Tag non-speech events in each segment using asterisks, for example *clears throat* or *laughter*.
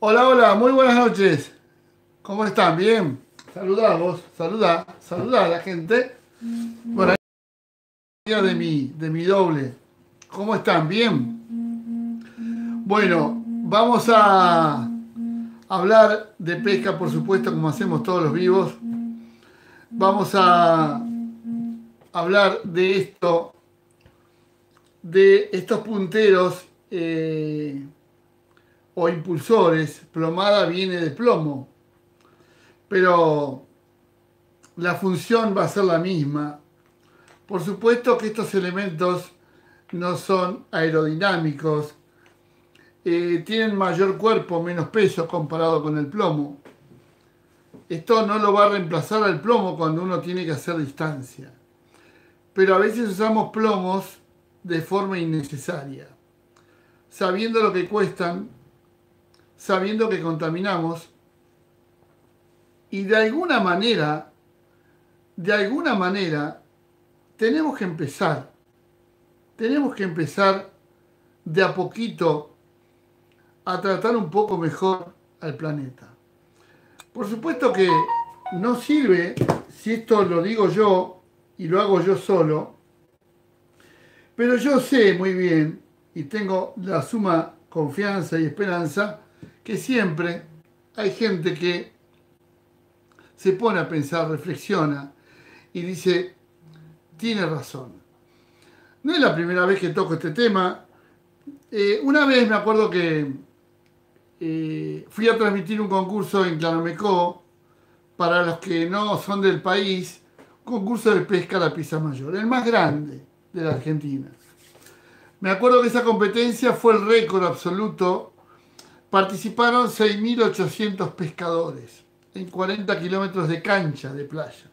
Hola, hola, muy buenas noches. ¿Cómo están? Bien. Saludamos, saluda, saluda a la gente. Bueno, de mi, de mi doble. ¿Cómo están? Bien. Bueno, vamos a hablar de pesca, por supuesto, como hacemos todos los vivos. Vamos a hablar de esto, de estos punteros eh, o impulsores. Plomada viene de plomo, pero la función va a ser la misma. Por supuesto que estos elementos no son aerodinámicos, eh, tienen mayor cuerpo, menos peso comparado con el plomo. Esto no lo va a reemplazar al plomo cuando uno tiene que hacer distancia. Pero a veces usamos plomos de forma innecesaria, sabiendo lo que cuestan, sabiendo que contaminamos y de alguna manera, de alguna manera, tenemos que empezar, tenemos que empezar de a poquito a tratar un poco mejor al planeta. Por supuesto que no sirve si esto lo digo yo y lo hago yo solo, pero yo sé muy bien y tengo la suma confianza y esperanza que siempre hay gente que se pone a pensar, reflexiona y dice, tiene razón. No es la primera vez que toco este tema. Eh, una vez me acuerdo que eh, fui a transmitir un concurso en Clanomecó para los que no son del país, concurso de pesca a la pisa mayor, el más grande de la Argentina. Me acuerdo que esa competencia fue el récord absoluto. Participaron 6.800 pescadores en 40 kilómetros de cancha de playa.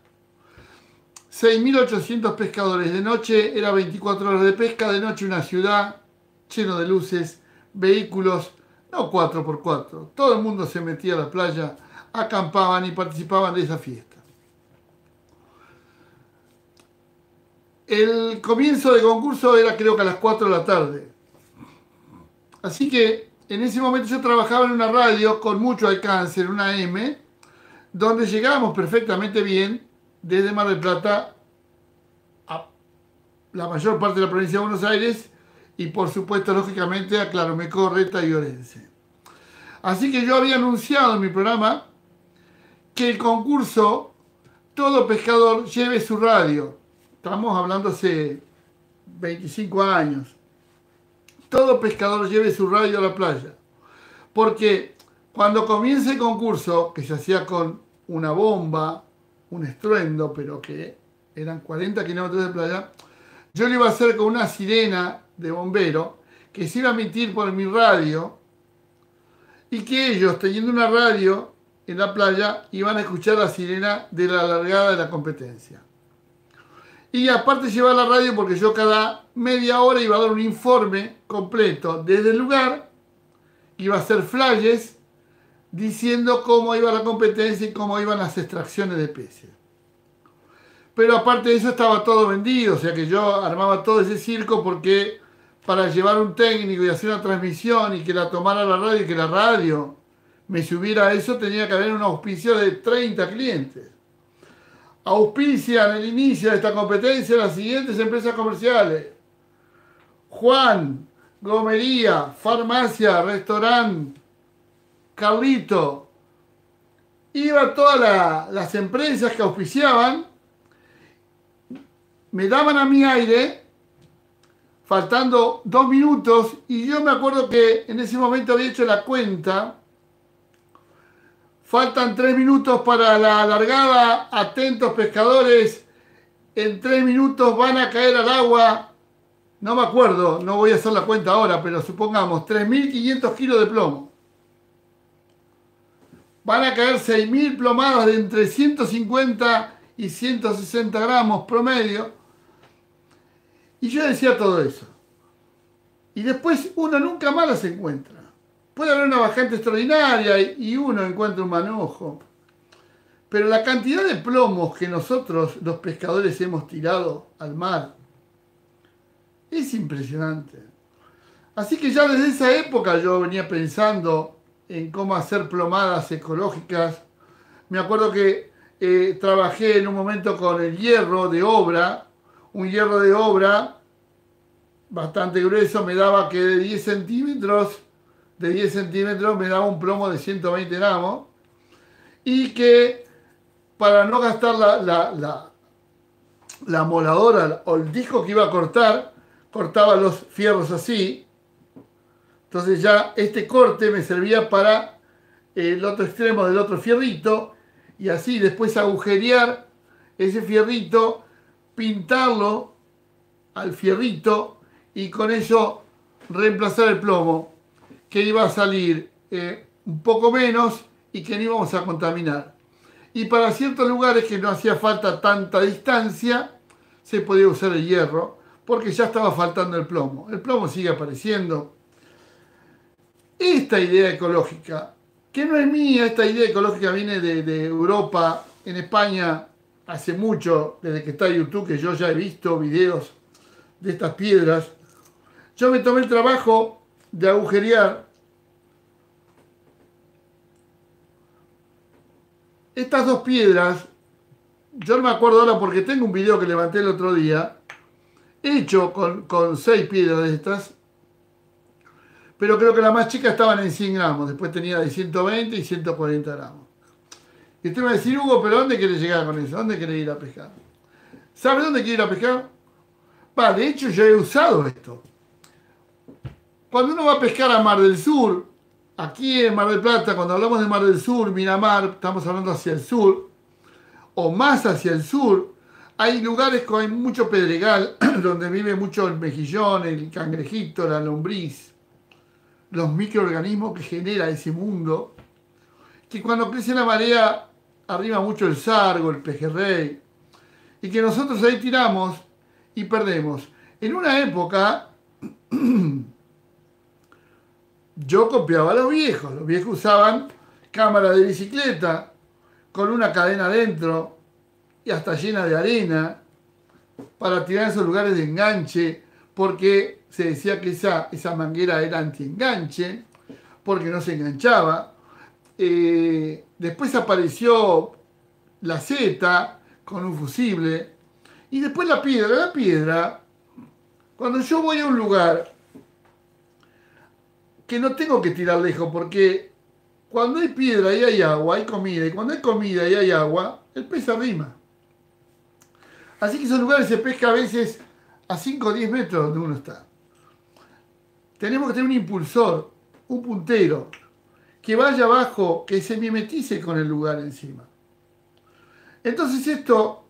6.800 pescadores. De noche era 24 horas de pesca, de noche una ciudad lleno de luces, vehículos, no 4x4. Todo el mundo se metía a la playa, acampaban y participaban de esa fiesta. El comienzo del concurso era creo que a las 4 de la tarde. Así que en ese momento yo trabajaba en una radio con mucho alcance, en una M, donde llegábamos perfectamente bien desde Mar del Plata a la mayor parte de la provincia de Buenos Aires y por supuesto, lógicamente, a Claromeco, Reta y Orense. Así que yo había anunciado en mi programa que el concurso Todo Pescador lleve su radio estamos hablando hace 25 años, todo pescador lleve su radio a la playa. Porque cuando comienza el concurso, que se hacía con una bomba, un estruendo, pero que eran 40 kilómetros de playa, yo lo iba a hacer con una sirena de bombero que se iba a emitir por mi radio y que ellos, teniendo una radio en la playa, iban a escuchar la sirena de la largada de la competencia. Y aparte llevar la radio porque yo cada media hora iba a dar un informe completo desde el lugar, iba a hacer flyers diciendo cómo iba la competencia y cómo iban las extracciones de peces. Pero aparte de eso estaba todo vendido, o sea que yo armaba todo ese circo porque para llevar un técnico y hacer una transmisión y que la tomara la radio y que la radio me subiera a eso tenía que haber un auspicio de 30 clientes auspician el inicio de esta competencia las siguientes empresas comerciales. Juan, Gomería, Farmacia, Restaurante, Carlito. Iba todas las empresas que auspiciaban, me daban a mi aire, faltando dos minutos, y yo me acuerdo que en ese momento había hecho la cuenta Faltan tres minutos para la largada. Atentos pescadores. En tres minutos van a caer al agua. No me acuerdo, no voy a hacer la cuenta ahora, pero supongamos 3.500 kilos de plomo. Van a caer 6.000 plomadas de entre 150 y 160 gramos promedio. Y yo decía todo eso. Y después uno nunca más las encuentra. Puede haber una bajante extraordinaria y uno encuentra un manojo. Pero la cantidad de plomos que nosotros, los pescadores, hemos tirado al mar es impresionante. Así que ya desde esa época yo venía pensando en cómo hacer plomadas ecológicas. Me acuerdo que eh, trabajé en un momento con el hierro de obra, un hierro de obra bastante grueso, me daba que de 10 centímetros, de 10 centímetros me daba un plomo de 120 gramos y que para no gastar la, la, la, moladora o el disco que iba a cortar, cortaba los fierros así. Entonces ya este corte me servía para el otro extremo del otro fierrito y así después agujerear ese fierrito, pintarlo al fierrito y con eso reemplazar el plomo que iba a salir eh, un poco menos y que no íbamos a contaminar. Y para ciertos lugares que no hacía falta tanta distancia, se podía usar el hierro porque ya estaba faltando el plomo. El plomo sigue apareciendo. Esta idea ecológica que no es mía, esta idea ecológica viene de, Europa, en España hace mucho, desde que está YouTube, que yo ya he visto videos de estas piedras. Yo me tomé el trabajo de agujerear estas dos piedras. Yo no me acuerdo ahora porque tengo un video que levanté el otro día, hecho con, con seis piedras de estas, pero creo que las más chicas estaban en 100 gramos, después tenía de 120 y 140 gramos. Y usted me va a decir, Hugo, pero ¿dónde quiere llegar con eso? ¿Dónde quiere ir a pescar? ¿Sabe dónde quiere ir a pescar? Va, de hecho yo he usado esto. Cuando uno va a pescar a Mar del Sur, aquí en Mar del Plata, cuando hablamos de Mar del Sur, Miramar, estamos hablando hacia el sur, o más hacia el sur, hay lugares con mucho pedregal, *clears throat* donde vive mucho el mejillón, el cangrejito, la lombriz los microorganismos que genera ese mundo, que cuando crece la marea arriba mucho el sargo, el pejerrey, y que nosotros ahí tiramos y perdemos. En una época, *clears throat* yo copiaba a los viejos, los viejos usaban cámara de bicicleta con una cadena adentro y hasta llena de arena para tirar esos lugares de enganche, porque se decía que esa, esa manguera era anti-enganche, porque no se enganchaba. Eh, después apareció la Z con un fusible. Y después la piedra. La piedra, cuando yo voy a un lugar que no tengo que tirar lejos, porque cuando hay piedra y hay agua, hay comida. Y cuando hay comida y hay agua, el pez arrima. Así que esos lugares se pesca a veces a 5 o 10 metros donde uno está tenemos que tener un impulsor, un puntero, que vaya abajo, que se mimetice con el lugar encima. Entonces esto,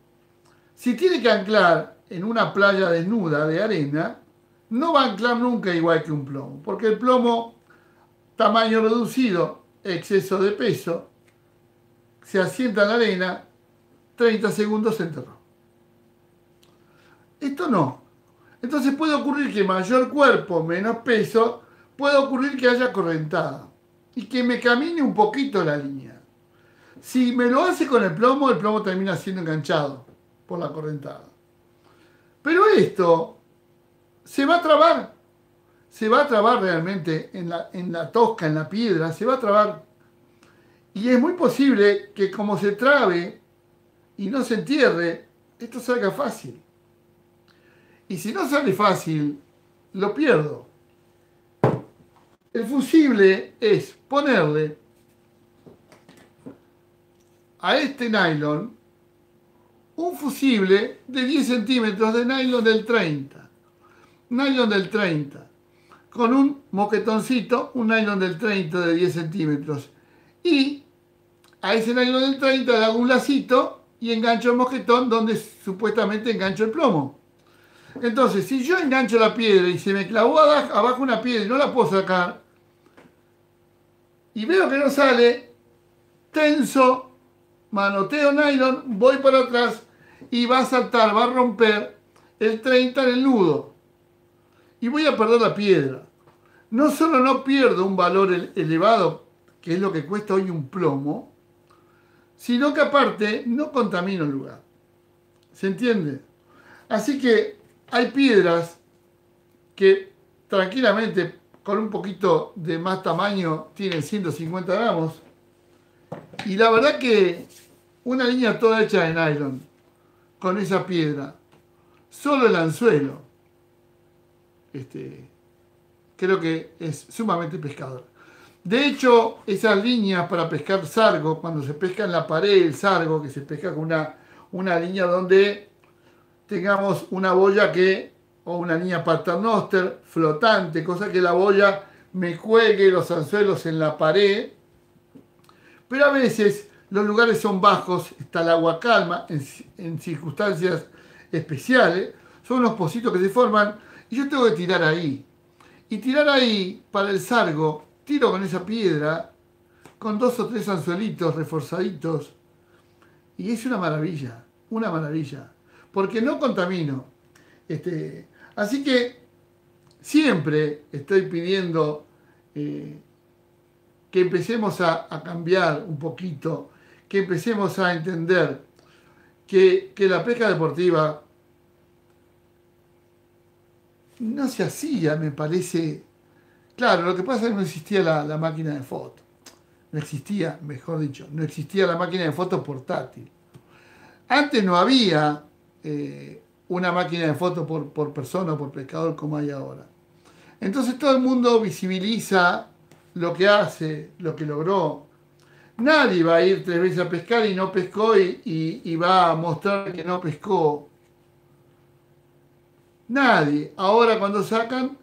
si tiene que anclar en una playa desnuda de arena, no va a anclar nunca igual que un plomo, porque el plomo, tamaño reducido, exceso de peso, se asienta en la arena, 30 segundos se enterró. Esto no, entonces puede ocurrir que mayor cuerpo, menos peso, puede ocurrir que haya correntada y que me camine un poquito la línea. Si me lo hace con el plomo, el plomo termina siendo enganchado por la correntada. Pero esto se va a trabar, se va a trabar realmente en la, en la tosca, en la piedra, se va a trabar. Y es muy posible que como se trabe y no se entierre, esto salga fácil. Y si no sale fácil, lo pierdo. El fusible es ponerle a este nylon un fusible de 10 centímetros de nylon del 30. Nylon del 30. Con un moquetoncito, un nylon del 30 de 10 centímetros. Y a ese nylon del 30 le hago un lacito y engancho el moquetón donde supuestamente engancho el plomo. Entonces, si yo engancho la piedra y se me clavó abajo una piedra y no la puedo sacar, y veo que no sale, tenso, manoteo nylon, voy para atrás y va a saltar, va a romper el 30 en el nudo. Y voy a perder la piedra. No solo no pierdo un valor elevado, que es lo que cuesta hoy un plomo, sino que aparte no contamino el lugar. ¿Se entiende? Así que hay piedras que tranquilamente con un poquito de más tamaño tiene 150 gramos. Y la verdad que una línea toda hecha de nylon, con esa piedra, solo el anzuelo, este, creo que es sumamente pescador. De hecho, esas líneas para pescar sargo, cuando se pesca en la pared el sargo, que se pesca con una, una línea donde tengamos una boya que, o una línea paternoster flotante, cosa que la boya me cuelgue los anzuelos en la pared. Pero a veces los lugares son bajos, está el agua calma, en, circunstancias especiales, son unos pocitos que se forman y yo tengo que tirar ahí. Y tirar ahí para el sargo, tiro con esa piedra, con dos o tres anzuelitos reforzaditos, y es una maravilla, una maravilla porque no contamino. Este, así que siempre estoy pidiendo eh, que empecemos a, cambiar un poquito, que empecemos a entender que, la pesca deportiva no se hacía, me parece. Claro, lo que pasa es que no existía la, máquina de foto. No existía, mejor dicho, no existía la máquina de foto portátil. Antes no había eh, una máquina de fotos por, por persona o por pescador como hay ahora. Entonces todo el mundo visibiliza lo que hace, lo que logró. Nadie va a ir tres veces a pescar y no pescó y, va a mostrar que no pescó. Nadie. Ahora cuando sacan,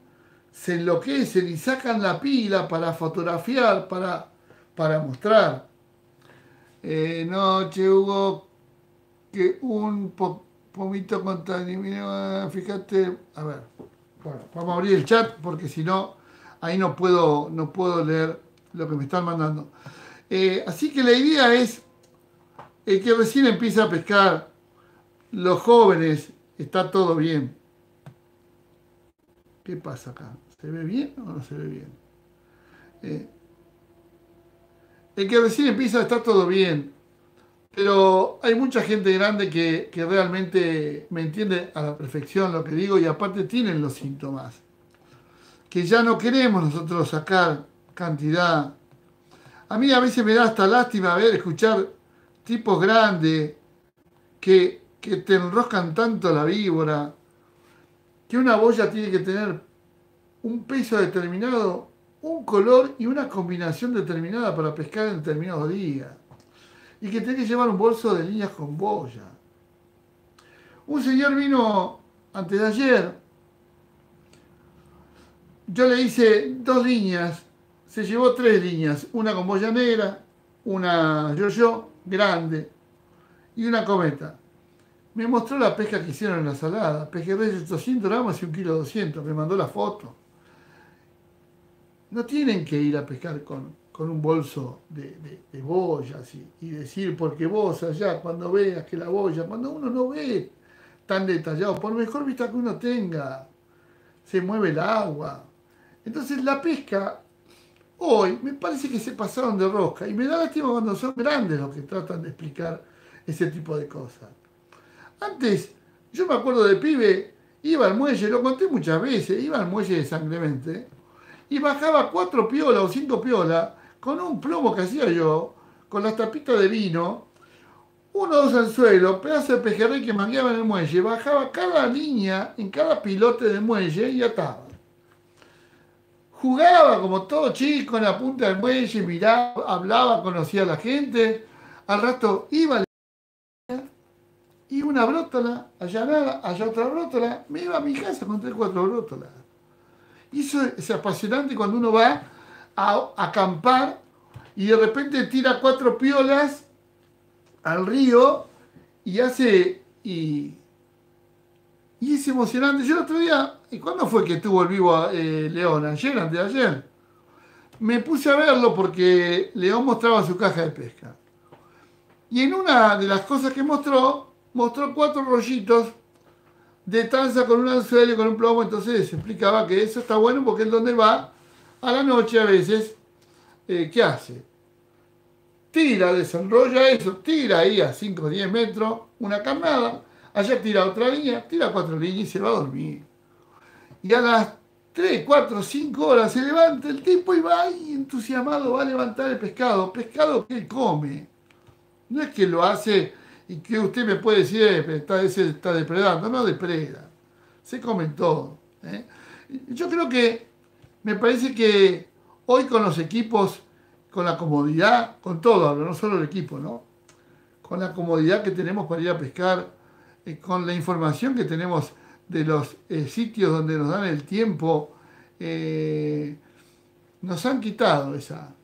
se enloquecen y sacan la pila para fotografiar, para, para mostrar. Eh, noche Hugo, que un pomito contaminado, fíjate, a ver, bueno, vamos a abrir el chat porque si no, ahí no puedo, no puedo leer lo que me están mandando. Eh, así que la idea es, el que recién empieza a pescar, los jóvenes, está todo bien. ¿Qué pasa acá? ¿Se ve bien o no se ve bien? Eh, el que recién empieza está todo bien. Pero hay mucha gente grande que, realmente me entiende a la perfección lo que digo y aparte tienen los síntomas. Que ya no queremos nosotros sacar cantidad. A mí a veces me da hasta lástima ver, escuchar tipos grandes que, que te enroscan tanto la víbora, que una boya tiene que tener un peso determinado, un color y una combinación determinada para pescar en determinados días y que tenés que llevar un bolso de líneas con boya. Un señor vino antes de ayer, yo le hice dos líneas, se llevó tres líneas, una con boya negra, una yo-yo grande y una cometa. Me mostró la pesca que hicieron en la salada, pejerrey de 800 gramos y un kilo 200, me mandó la foto. No tienen que ir a pescar con, con un bolso de, de, boyas y, decir, porque vos allá, cuando veas que la boya, cuando uno no ve tan detallado, por mejor vista que uno tenga, se mueve el agua. Entonces la pesca, hoy, me parece que se pasaron de rosca y me da lástima cuando son grandes los que tratan de explicar ese tipo de cosas. Antes, yo me acuerdo de pibe, iba al muelle, lo conté muchas veces, iba al muelle de San Clemente y bajaba cuatro piolas o cinco piolas con un plomo que hacía yo, con las tapitas de vino, uno o dos anzuelos, pedazo de pejerrey que mangueaba en el muelle, bajaba cada línea en cada pilote del muelle y ataba. Jugaba como todo chico en la punta del muelle, miraba, hablaba, conocía a la gente. Al rato iba y una brótola, allá nada, allá otra brótola, me iba a mi casa con tres, cuatro brótolas. Eso es apasionante cuando uno va a acampar y de repente tira cuatro piolas al río y hace. Y, y es emocionante. Yo el otro día, ¿y cuándo fue que estuvo el vivo eh, León? ¿Ayer, antes de ayer? Me puse a verlo porque León mostraba su caja de pesca. Y en una de las cosas que mostró, mostró cuatro rollitos de tanza con un anzuelo y con un plomo. Entonces explicaba que eso está bueno porque es donde va a la noche a veces, eh, ¿qué hace? Tira, desenrolla eso, tira ahí a 5 o 10 metros una carnada, allá tira otra línea, tira cuatro líneas y se va a dormir. Y a las 3, 4, 5 horas, se levanta el tipo y va ahí entusiasmado, va a levantar el pescado, pescado que él come. No es que lo hace y que usted me puede decir, eh, está, está depredando, no depreda, se come todo. ¿eh? Yo creo que me parece que hoy con los equipos, con la comodidad, con todo, no solo el equipo, ¿no? Con la comodidad que tenemos para ir a pescar, eh, con la información que tenemos de los sitios donde nos dan el tiempo, nos han quitado esa,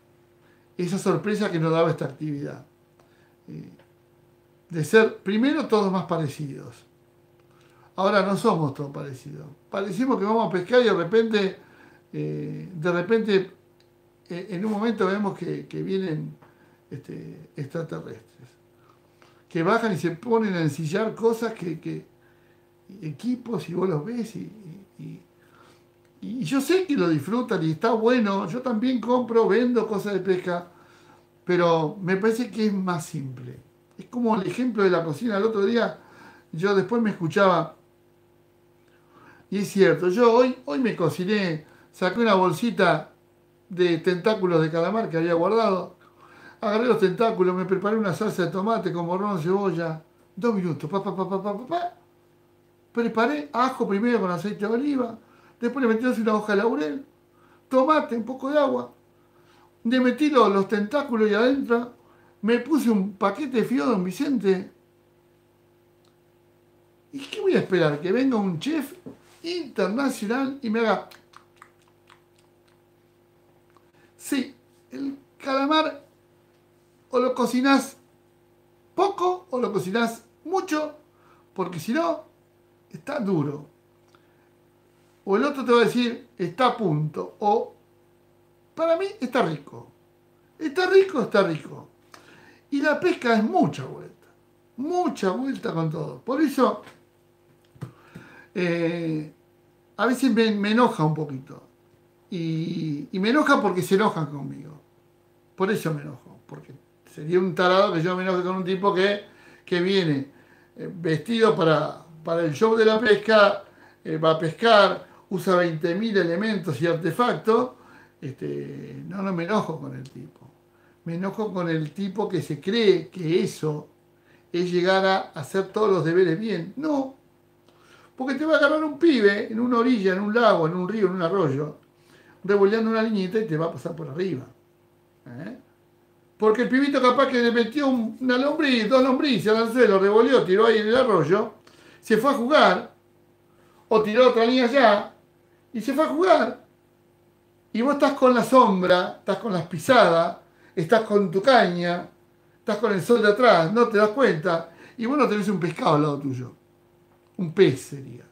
esa sorpresa que nos daba esta actividad. De ser primero todos más parecidos. Ahora no somos todos parecidos. Parecimos que vamos a pescar y de repente, de repente, en un momento vemos que, vienen este, extraterrestres que bajan y se ponen a ensillar cosas que, equipos y vos los ves y, y, yo sé que lo disfrutan y está bueno, yo también compro, vendo cosas de pesca, pero me parece que es más simple. Es como el ejemplo de la cocina. El otro día yo después me escuchaba, y es cierto, yo hoy, hoy me cociné, saqué una bolsita de tentáculos de calamar que había guardado Agarré los tentáculos, me preparé una salsa de tomate con morrón, cebolla. Dos minutos, pa, pa, pa, pa, pa, pa. Preparé ajo primero con aceite de oliva. Después le metí una hoja de laurel, tomate, un poco de agua. Le metí los, tentáculos y adentro me puse un paquete de fío Don Vicente. ¿Y qué voy a esperar? Que venga un chef internacional y me haga... Sí, el calamar o lo cocinas poco o lo cocinas mucho, porque si no, está duro. O el otro te va a decir, está a punto. O, para mí, está rico. Está rico, está rico. Y la pesca es mucha vuelta. Mucha vuelta con todo. Por eso, eh, a veces me, enoja un poquito. Y, me enoja porque se enojan conmigo. Por eso me enojo. Porque Sería un tarado que yo me enoje con un tipo que, que viene eh, vestido para, para el show de la pesca, eh, va a pescar, usa 20.000 elementos y artefactos. Este, no, no me enojo con el tipo. Me enojo con el tipo que se cree que eso es llegar a hacer todos los deberes bien. No. Porque te va a agarrar un pibe en una orilla, en un lago, en un río, en un arroyo, revolviendo una liñita y te va a pasar por arriba. ¿Eh? Porque el pibito capaz que le metió una lombriz, dos lombrices al anzuelo, revolvió, tiró ahí en el arroyo, se fue a jugar, o tiró otra línea allá, y se fue a jugar. Y vos estás con la sombra, estás con las pisadas, estás con tu caña, estás con el sol de atrás, no te das cuenta, y vos no tenés un pescado al lado tuyo. Un pez sería.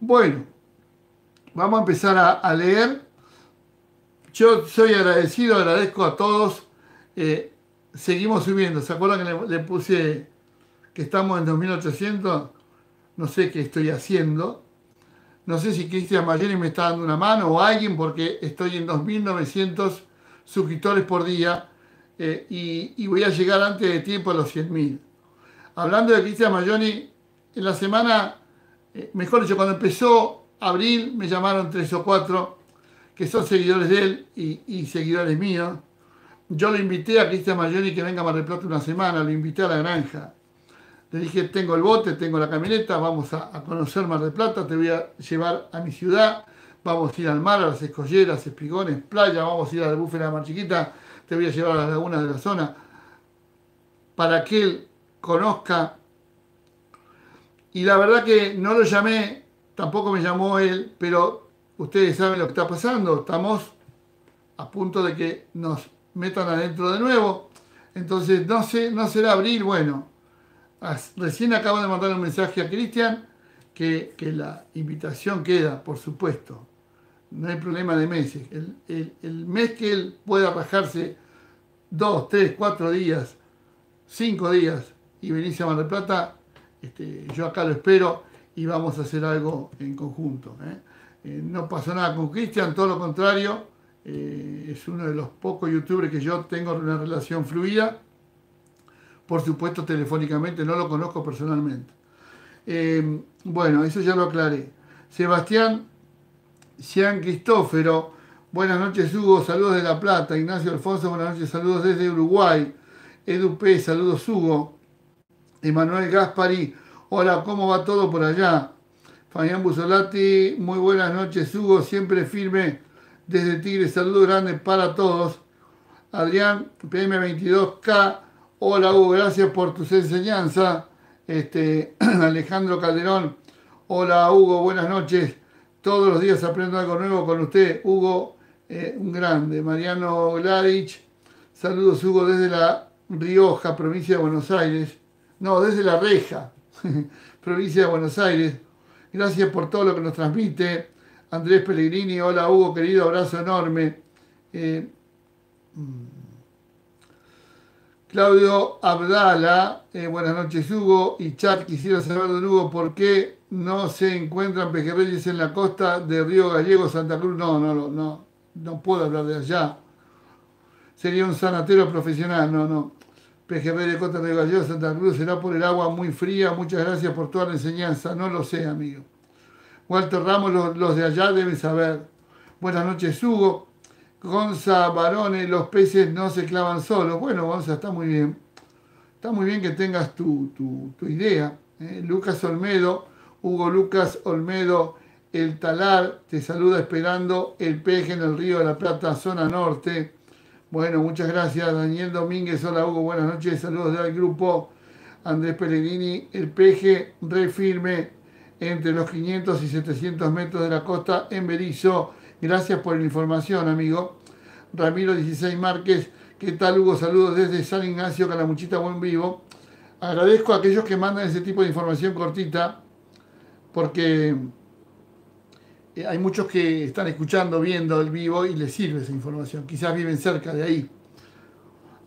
Bueno, vamos a empezar a, leer yo soy agradecido, agradezco a todos. Eh, seguimos subiendo. ¿Se acuerdan que le, puse que estamos en 2800? No sé qué estoy haciendo. No sé si Cristian Mayeri me está dando una mano o alguien porque estoy en 2900 suscriptores por día eh, y, voy a llegar antes de tiempo a los 100.000. Hablando de Cristian Mayoni, en la semana, eh, mejor dicho, cuando empezó abril me llamaron tres o cuatro que son seguidores de él y, seguidores míos. Yo le invité a Cristian Mayoni que venga a Mar del Plata una semana, lo invité a la granja. Le dije, tengo el bote, tengo la camioneta, vamos a, conocer Mar del Plata, te voy a llevar a mi ciudad, vamos a ir al mar, a las escolleras, espigones, playa, vamos a ir a la búfera Mar Chiquita, te voy a llevar a las lagunas de la zona, para que él conozca. Y la verdad que no lo llamé, tampoco me llamó él, pero ustedes saben lo que está pasando, estamos a punto de que nos metan adentro de nuevo. Entonces, no, sé, no será abril, bueno. Recién acabo de mandar un mensaje a Cristian que, la invitación queda, por supuesto. No hay problema de meses. El, mes que él pueda bajarse dos, tres, cuatro días, cinco días y venirse a Mar del Plata, este, yo acá lo espero y vamos a hacer algo en conjunto. ¿eh? Eh, no pasó nada con Cristian, todo lo contrario, eh, es uno de los pocos youtubers que yo tengo una relación fluida. Por supuesto, telefónicamente, no lo conozco personalmente. Bueno, eso ya lo aclaré. Sebastián Jean Cristófero, buenas noches Hugo, saludos de La Plata. Ignacio Alfonso, buenas noches, saludos desde Uruguay. Edu P, saludos Hugo. Emanuel Gaspari, hola, ¿cómo va todo por allá? Fabián Busolati, muy buenas noches Hugo, siempre firme desde Tigre, saludos grandes para todos. Adrián, PM22K, hola Hugo, gracias por tus enseñanzas. Este, *clears throat* Alejandro Calderón, hola Hugo, buenas noches. Todos los días aprendo algo nuevo con usted. Hugo, eh, un grande. Mariano Gladich, saludos Hugo desde la Rioja, provincia de Buenos Aires. No, desde La Reja, *laughs* provincia de Buenos Aires. Gracias por todo lo que nos transmite. Andrés Pellegrini, hola Hugo, querido, abrazo enorme. Eh, mm. Claudio Abdala, eh, buenas noches Hugo y chat, quisiera saber de Hugo por qué no se encuentran pejerreyes en la costa de Río Gallego, Santa Cruz. No, no, no, no, no puedo hablar de allá. Sería un sanatero profesional, no, no. Pejerrey de Costa de Río Gallego, Santa Cruz, será por el agua muy fría. Muchas gracias por toda la enseñanza. No lo sé, amigo. Walter Ramos, los, los de allá deben saber. Buenas noches, Hugo. Gonza Barone, los peces no se clavan solos. Bueno, Gonza, está muy bien. Está muy bien que tengas tu, idea. ¿eh? Lucas Olmedo, Hugo Lucas Olmedo, el talar, te saluda esperando el peje en el río de la Plata, zona norte. Bueno, muchas gracias. Daniel Domínguez, hola Hugo, buenas noches. Saludos del grupo. Andrés Pellegrini, el peje re firme entre los 500 y 700 metros de la costa en Berizo Gracias por la información, amigo. Ramiro 16 Márquez, ¿qué tal Hugo? Saludos desde San Ignacio, Calamuchita, buen vivo. Agradezco a aquellos que mandan ese tipo de información cortita, porque eh, hay muchos que están escuchando, viendo el vivo y les sirve esa información. Quizás viven cerca de ahí.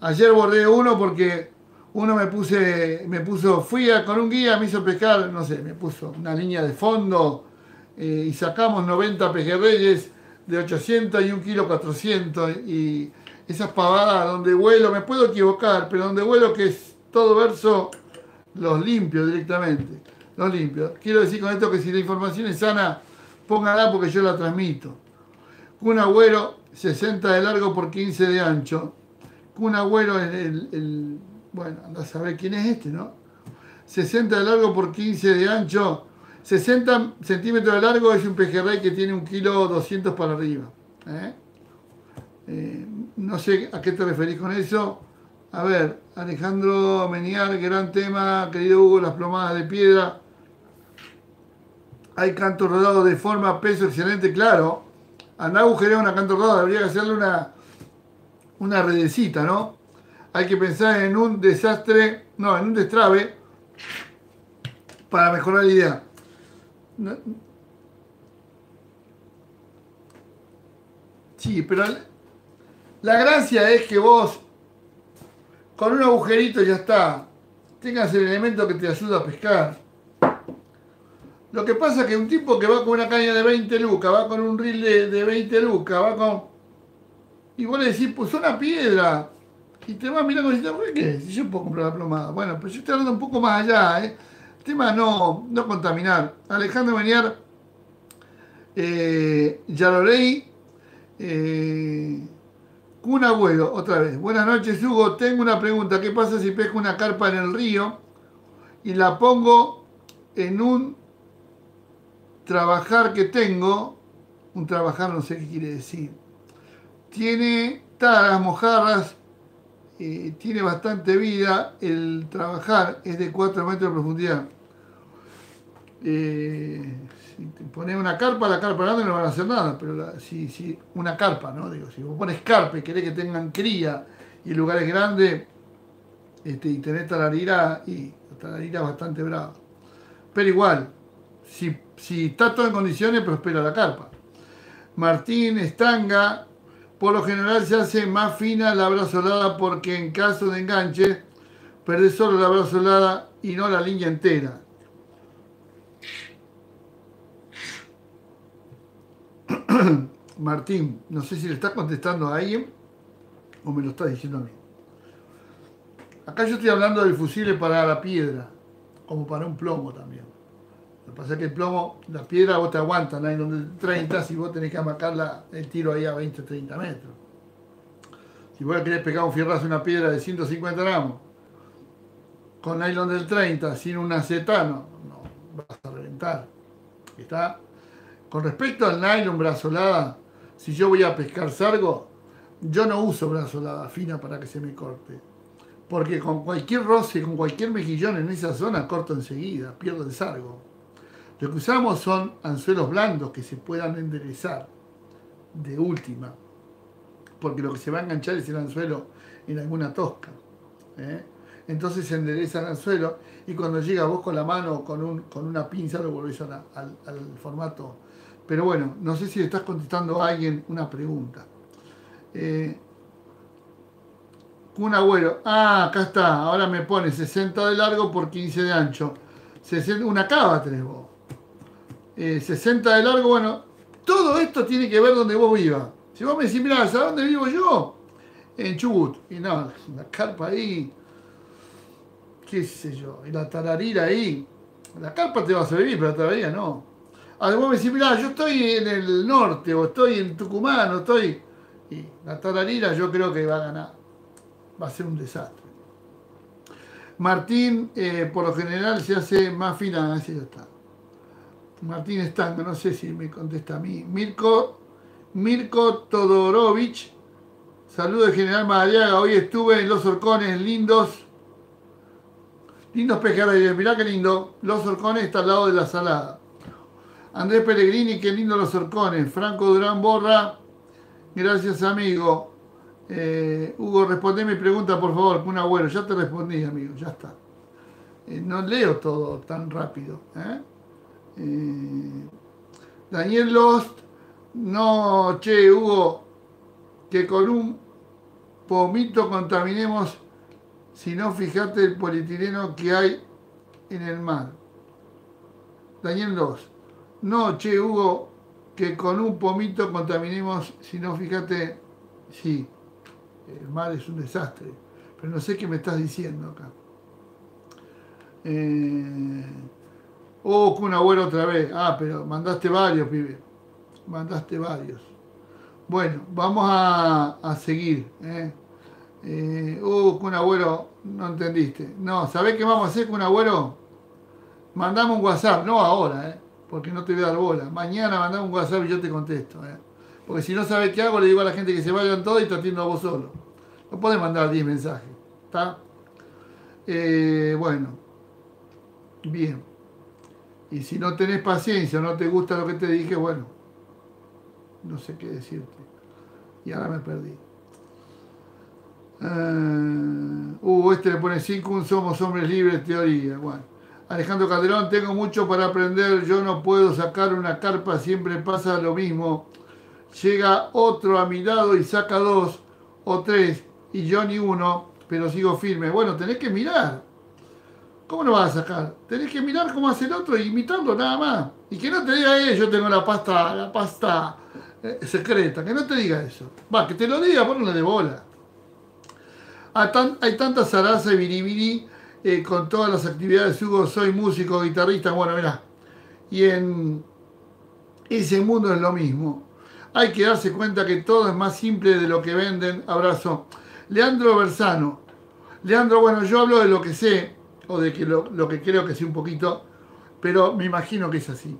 Ayer bordé uno porque uno me puse, me puso, fui con un guía, me hizo pescar, no sé, me puso una línea de fondo eh, y sacamos 90 pejerreyes de 800 y un kilo 400 y esas pavadas donde vuelo, me puedo equivocar, pero donde vuelo que es todo verso, los limpio directamente, los limpio. Quiero decir con esto que si la información es sana, póngala porque yo la transmito. Un agüero 60 de largo por 15 de ancho. Un agüero en el, bueno, anda a saber quién es este, ¿no? 60 de largo por 15 de ancho 60 centímetros de largo es un pejerrey que tiene un kilo 200 para arriba. ¿eh? Eh, no sé a qué te referís con eso. A ver, Alejandro Meniar, gran tema, querido Hugo, las plomadas de piedra. Hay canto rodado de forma, peso excelente, claro. Andá agujerear una canto rodado, habría que hacerle una, una redecita, ¿no? Hay que pensar en un desastre, no, en un destrave para mejorar la idea. Sí, pero la gracia es que vos con un agujerito ya está, tengas el elemento que te ayuda a pescar. Lo que pasa es que un tipo que va con una caña de 20 lucas, va con un reel de, 20 lucas, va con... Y vos le decís, pues una piedra. Y te va mirando y dices, ¿por qué? Si yo puedo comprar la plomada. Bueno, pues yo estoy hablando un poco más allá, ¿eh? tema no, no contaminar. Alejandro Meniar, eh, ya lo leí. Eh, un abuelo, otra vez. Buenas noches, Hugo. Tengo una pregunta. ¿Qué pasa si pesco una carpa en el río y la pongo en un trabajar que tengo? Un trabajar no sé qué quiere decir. Tiene taras, mojarras, eh, tiene bastante vida, el trabajar es de 4 metros de profundidad. Eh, si te pones una carpa, la carpa grande no van a hacer nada, pero si, si, una carpa, ¿no? Digo, si vos pones carpa y querés que tengan cría y lugares grandes, este, y tenés talarira, y talarira bastante brava. Pero igual, si, si está todo en condiciones, prospera la carpa. Martín Estanga, por lo general se hace más fina la brazolada porque en caso de enganche perdés solo la brazolada y no la línea entera. *clears throat* Martín, no sé si le estás contestando a alguien o me lo estás diciendo a mí. Acá yo estoy hablando del fusible para la piedra, como para un plomo también. Lo que pasa es que el plomo, la piedra vos te aguanta nylon de 30 si vos tenés que amacarla el tiro ahí a 20, 30 metros. Si vos querés pegar un fierrazo una piedra de 150 gramos con nylon del 30 sin un acetano, no, vas a reventar. ¿Está? Con respecto al nylon brazolada, si yo voy a pescar sargo, yo no uso brazolada fina para que se me corte. Porque con cualquier roce, con cualquier mejillón en esa zona, corto enseguida, pierdo el sargo. Lo que usamos son anzuelos blandos que se puedan enderezar de última. Porque lo que se va a enganchar es el anzuelo en alguna tosca. ¿eh? Entonces se endereza el anzuelo y cuando llega vos con la mano o con, un, con una pinza lo volvés al, al formato. Pero bueno, no sé si estás contestando a alguien una pregunta. Eh, un agüero. Ah, acá está. Ahora me pone 60 de largo por 15 de ancho. 60, una cava tenés vos. 60 eh, de largo, bueno, todo esto tiene que ver donde vos vivas. Si vos me decís, mira, ¿sabes dónde vivo yo? En Chubut. Y no, la carpa ahí, qué sé yo, y la tararira ahí. La carpa te va a servir, pero la tararira no. Además vos me decís, mira, yo estoy en el norte, o estoy en Tucumán, o estoy... Y la tararira yo creo que va a ganar. Va a ser un desastre. Martín, eh, por lo general, se hace más fina. Así ya está. Martín Estanga, no sé si me contesta a mí. Mirko, Mirko Todorovich, saludo de General Madariaga. Hoy estuve en Los Orcones, lindos. Lindos pescadores. Mirá qué lindo. Los Orcones está al lado de la salada. Andrés Pellegrini, qué lindo Los Orcones. Franco Durán Borra, Gracias, amigo. Eh, Hugo, responde mi pregunta, por favor, un abuelo. Ya te respondí, amigo, ya está. Eh, no leo todo tan rápido. ¿eh? Daniel Lost, no, che, Hugo, que con un pomito contaminemos, si no, fíjate el polietileno que hay en el mar. Daniel Lost, no, che, Hugo, que con un pomito contaminemos, si no, fíjate, sí, el mar es un desastre, pero no sé qué me estás diciendo acá. Eh, oh, con abuelo otra vez. Ah, pero mandaste varios, pibe. Mandaste varios. Bueno, vamos a, seguir. ¿eh? Eh, oh, abuelo, no entendiste. No, ¿sabés qué vamos a hacer con abuelo? Mandamos un WhatsApp, no ahora, ¿eh? porque no te voy a dar bola. Mañana mandame un WhatsApp y yo te contesto. ¿eh? Porque si no sabes qué hago, le digo a la gente que se vayan todos y te atiendo a vos solo. No podés mandar 10 mensajes. ¿Está? Eh, bueno. Bien. Y si no tenés paciencia, no te gusta lo que te dije, bueno. No sé qué decirte. Y ahora me perdí. Uh, uh este le pone 5, somos hombres libres, teoría. Bueno. Alejandro Calderón, tengo mucho para aprender, yo no puedo sacar una carpa, siempre pasa lo mismo. Llega otro a mi lado y saca dos o tres y yo ni uno, pero sigo firme. Bueno, tenés que mirar. ¿Cómo lo vas a sacar? Tenés que mirar cómo hace el otro y imitarlo nada más. Y que no te diga, eh, yo tengo la pasta, la pasta eh, secreta, que no te diga eso. Va, que te lo diga, ponle de bola. Hay tanta zaraza y biribiri eh, con todas las actividades. Hugo, soy músico, guitarrista, bueno, mirá. Y en ese mundo es lo mismo. Hay que darse cuenta que todo es más simple de lo que venden. Abrazo. Leandro Bersano. Leandro, bueno, yo hablo de lo que sé, o de que lo, que creo que sé un poquito, pero me imagino que es así.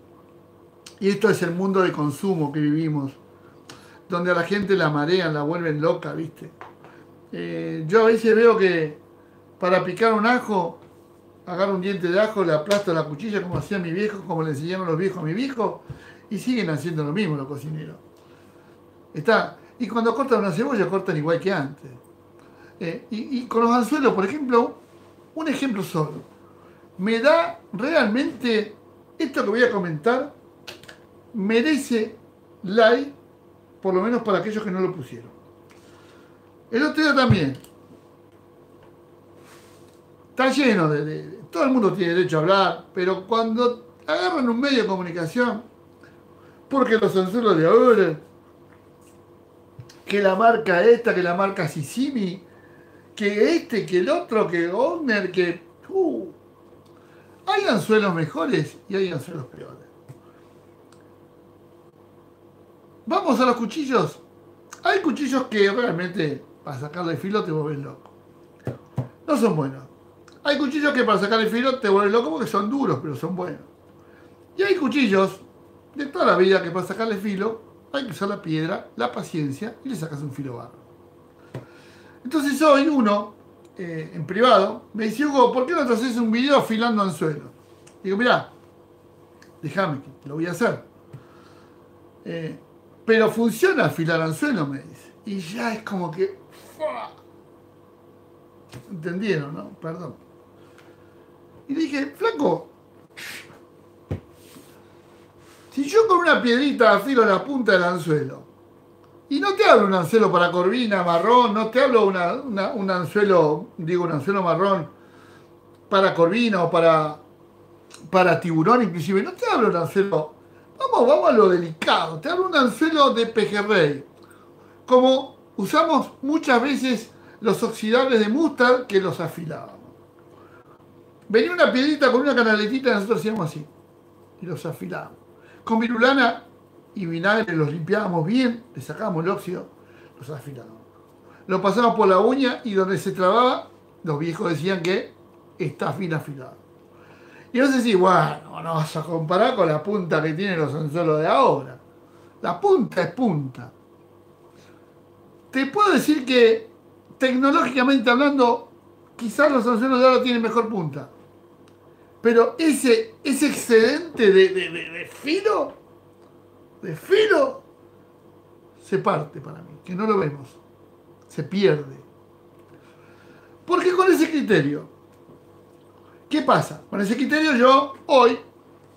Y esto es el mundo de consumo que vivimos, donde a la gente la marean, la vuelven loca, ¿viste? Eh, yo a veces veo que para picar un ajo, agarro un diente de ajo, le aplasto la cuchilla como hacía mi viejo, como le enseñaron los viejos a mi viejo, y siguen haciendo lo mismo los cocineros. Está, y cuando cortan una cebolla, cortan igual que antes. Eh, y, con los anzuelos, por ejemplo, un ejemplo solo. Me da realmente, esto que voy a comentar, merece like, por lo menos para aquellos que no lo pusieron. El otro día también, Está lleno de, Todo el mundo tiene derecho a hablar, pero cuando agarran un medio de comunicación, porque los anzuelos de ahora, que la marca esta, que la marca Sisimi, que este, que el otro, que Owner, que... Uh, Hay anzuelos mejores y hay anzuelos peores. Vamos a los cuchillos. Hay cuchillos que realmente para sacarle filo te vuelven loco. No son buenos. Hay cuchillos que para sacarle filo te vuelven loco porque son duros, pero son buenos. Y hay cuchillos de toda la vida que para sacarle filo hay que usar la piedra, la paciencia y le sacas un filo barro. Entonces hoy uno, eh, en privado, me dice, Hugo, ¿por qué no te haces un video afilando anzuelo? Digo, mirá, déjame, lo voy a hacer. Eh, pero funciona afilar anzuelo, me dice. Y ya es como que... ¿Entendieron, no? Perdón. Y dije, flaco, si yo con una piedrita afilo la punta del anzuelo, y no te hablo un anzuelo para corvina, marrón, no te hablo una, un anzuelo, digo un anzuelo marrón para corvina o para, para tiburón inclusive, no te hablo un anzuelo, vamos, vamos a lo delicado, te hablo un anzuelo de pejerrey, como usamos muchas veces los oxidables de mustard que los afilábamos. Venía una piedrita con una canaletita y nosotros hacíamos así, y los afilábamos. Con virulana y vinagre los limpiábamos bien, le sacábamos el óxido, los afilábamos. Lo pasábamos por la uña y donde se trababa, los viejos decían que está fin afilado. Y no sé si, bueno, no vas a comparar con la punta que tienen los anzuelos de ahora. La punta es punta. Te puedo decir que tecnológicamente hablando, quizás los anzuelos de ahora tienen mejor punta. Pero ese, ese excedente de, de, filo, de filo, se parte para mí, que no lo vemos, se pierde. Porque con ese criterio, ¿qué pasa? Con ese criterio yo hoy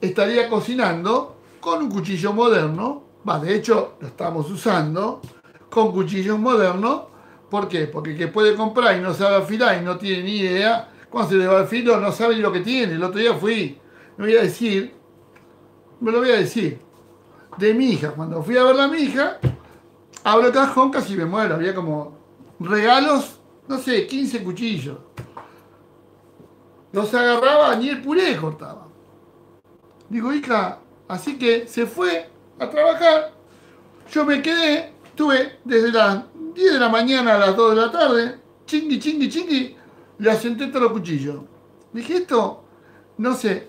estaría cocinando con un cuchillo moderno, va, de hecho lo estamos usando, con cuchillos modernos, ¿por qué? Porque el que puede comprar y no sabe afilar y no tiene ni idea, cuando se le va el filo no sabe ni lo que tiene. El otro día fui, me voy a decir, me lo voy a decir, de mi hija. Cuando fui a ver a mi hija, abro el cajón, casi me muero. Había como regalos, no sé, 15 cuchillos. No se agarraba ni el puré cortaba. Digo, hija, así que se fue a trabajar. Yo me quedé, estuve desde las 10 de la mañana a las 2 de la tarde, chingui, chingui, chingui, le asenté todos los cuchillos. Dije, esto no se,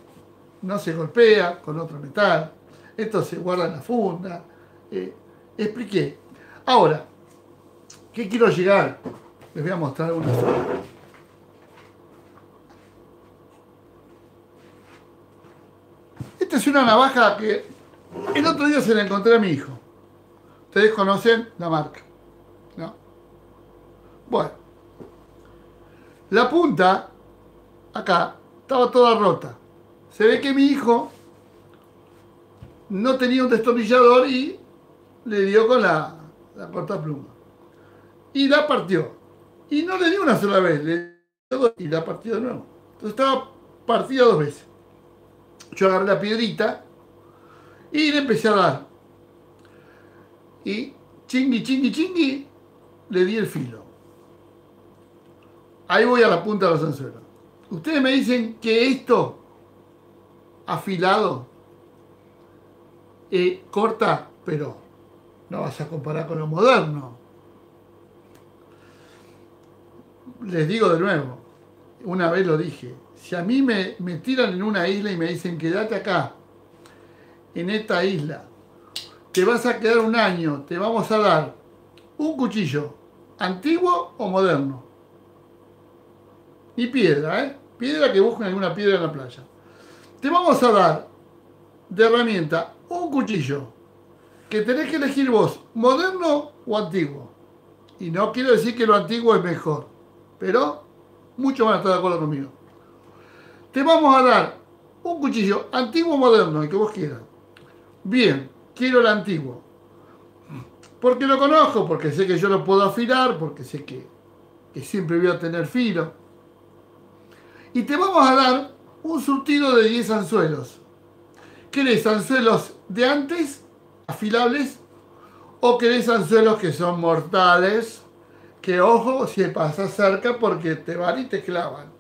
no se golpea con otro metal, esto se guarda en la funda. Eh, expliqué. Ahora, ¿qué quiero llegar? Les voy a mostrar una. Esta es una navaja que el otro día se la encontré a mi hijo. Ustedes conocen la marca. ¿No? Bueno. La punta, acá, estaba toda rota. Se ve que mi hijo no tenía un destornillador y le dio con la, la pluma. Y la partió. Y no le dio una sola vez, le dio y la partió de nuevo. Entonces estaba partida dos veces. Yo agarré la piedrita y le empecé a dar. Y chingui, chingui, chingui, le di el filo. Ahí voy a la punta de los anzuelos. Ustedes me dicen que esto afilado corta, pero no vas a comparar con lo moderno. Les digo de nuevo, una vez lo dije, si a mí me, me tiran en una isla y me dicen quédate acá, en esta isla, te vas a quedar un año, te vamos a dar un cuchillo, antiguo o moderno ni piedra, ¿eh? Piedra que busquen alguna piedra en la playa. Te vamos a dar de herramienta un cuchillo que tenés que elegir vos, moderno o antiguo. Y no quiero decir que lo antiguo es mejor, pero muchos van a estar de acuerdo conmigo. Te vamos a dar un cuchillo antiguo o moderno, el que vos quieras. Bien, quiero el antiguo. Porque lo conozco, porque sé que yo lo puedo afilar, porque sé que, que siempre voy a tener filo y te vamos a dar un surtido de 10 anzuelos. ¿Querés anzuelos de antes, afilables? ¿O querés anzuelos que son mortales? Que ojo si pasas cerca porque te van y te clavan.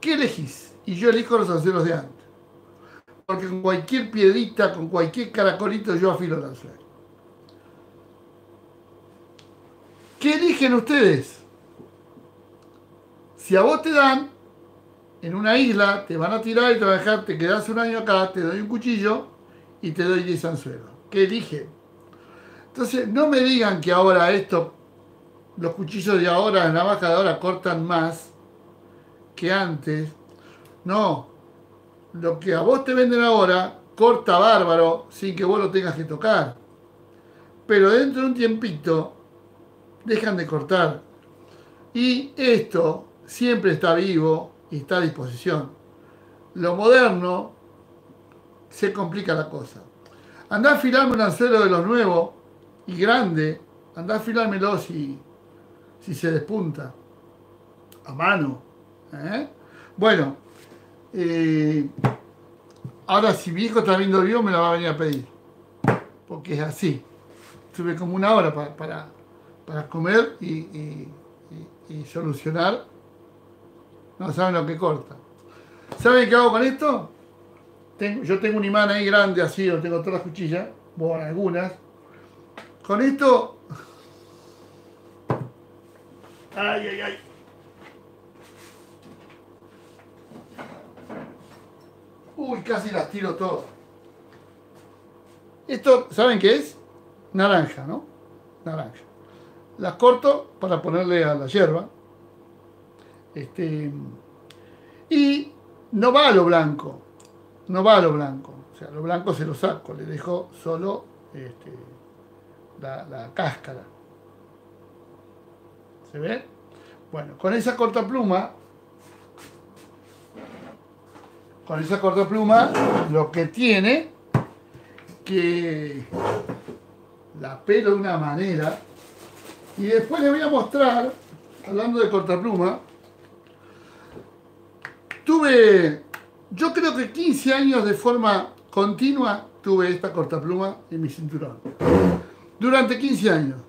¿Qué elegís? y yo elijo los anzuelos de antes. Porque con cualquier piedrita, con cualquier caracolito, yo afilo el anzuelo. ¿Qué eligen ustedes? Si a vos te dan en una isla, te van a tirar y te van a dejar, te quedas un año acá, te doy un cuchillo y te doy 10 anzuelos. ¿Qué eligen? Entonces, no me digan que ahora esto, los cuchillos de ahora, las navajas de ahora cortan más que antes. No, lo que a vos te venden ahora corta bárbaro sin que vos lo tengas que tocar. Pero dentro de un tiempito dejan de cortar. Y esto siempre está vivo y está a disposición. Lo moderno se complica la cosa. Andá a afilarme un anzuelo de los nuevos y grande. Andá a afilármelo si, si se despunta. A mano. ¿eh? Bueno, eh, ahora si mi hijo está viendo el me lo va a venir a pedir. Porque es así. Tuve como una hora para, para, comer y, solucionar. No saben lo que corta. ¿Saben qué hago con esto? yo tengo un imán ahí grande, así, lo tengo todas las cuchillas, bueno, algunas. Con esto. Ay, ay, ay. Uy, casi las tiro todas. Esto, ¿saben qué es? Naranja, ¿no? Naranja. Las corto para ponerle a la hierba. Este, y no va a lo blanco. No va a lo blanco. O sea, lo blanco se lo saco. Le dejo solo este, la, la cáscara. ¿Se ve? Bueno, con esa corta pluma con esa corta pluma lo que tiene que la pelo de una manera y después le voy a mostrar hablando de corta pluma tuve yo creo que 15 años de forma continua tuve esta corta pluma en mi cinturón durante 15 años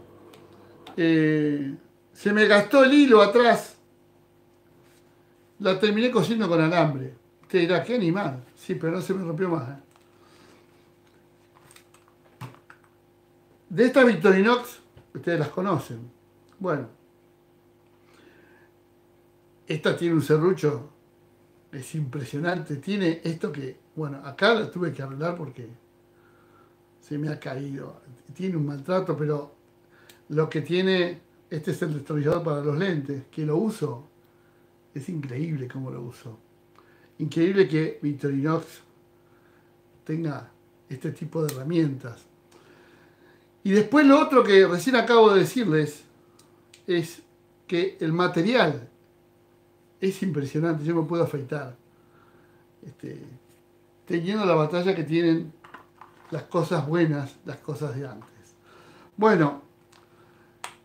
eh, se me gastó el hilo atrás la terminé cosiendo con alambre te dirá, qué animal. Sí, pero no se me rompió más. ¿eh? De esta Victorinox, ustedes las conocen. Bueno, esta tiene un serrucho, es impresionante. Tiene esto que, bueno, acá la tuve que arreglar porque se me ha caído. Tiene un maltrato, pero lo que tiene, este es el destornillador para los lentes, que lo uso. Es increíble cómo lo uso. Increíble que Victorinox tenga este tipo de herramientas. Y después lo otro que recién acabo de decirles es que el material es impresionante. Yo me puedo afeitar. Este, teniendo la batalla que tienen las cosas buenas, las cosas de antes. Bueno,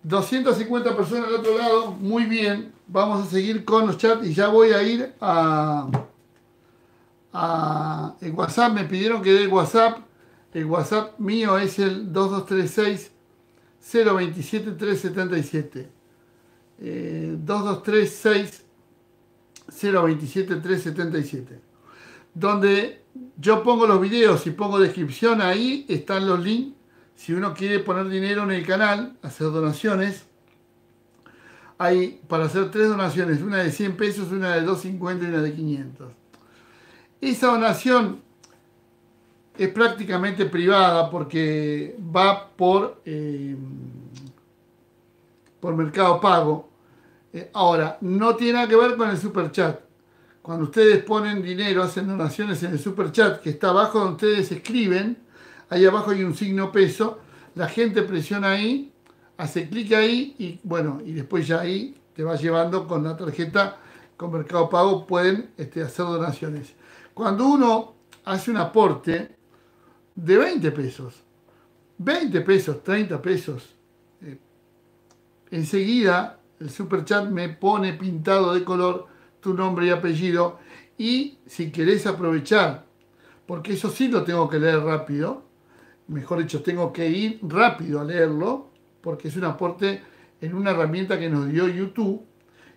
250 personas al otro lado, muy bien. Vamos a seguir con los chats y ya voy a ir a a, el WhatsApp, me pidieron que dé el WhatsApp. El WhatsApp mío es el 2236 027 377. 2236 027 377. Donde yo pongo los videos y pongo descripción, ahí están los links. Si uno quiere poner dinero en el canal, hacer donaciones, hay para hacer tres donaciones, una de 100 pesos, una de 250 y una de 500. Esa donación es prácticamente privada porque va por, eh, por mercado pago. Eh, ahora, no tiene nada que ver con el super chat. Cuando ustedes ponen dinero, hacen donaciones en el super chat que está abajo donde ustedes escriben, ahí abajo hay un signo peso, la gente presiona ahí, hace clic ahí y bueno, y después ya ahí te va llevando con la tarjeta con Mercado Pago, pueden este, hacer donaciones. Cuando uno hace un aporte de 20 pesos, 20 pesos, 30 pesos, eh, enseguida el super chat me pone pintado de color tu nombre y apellido y si querés aprovechar, porque eso sí lo tengo que leer rápido, mejor dicho, tengo que ir rápido a leerlo, porque es un aporte en una herramienta que nos dio YouTube,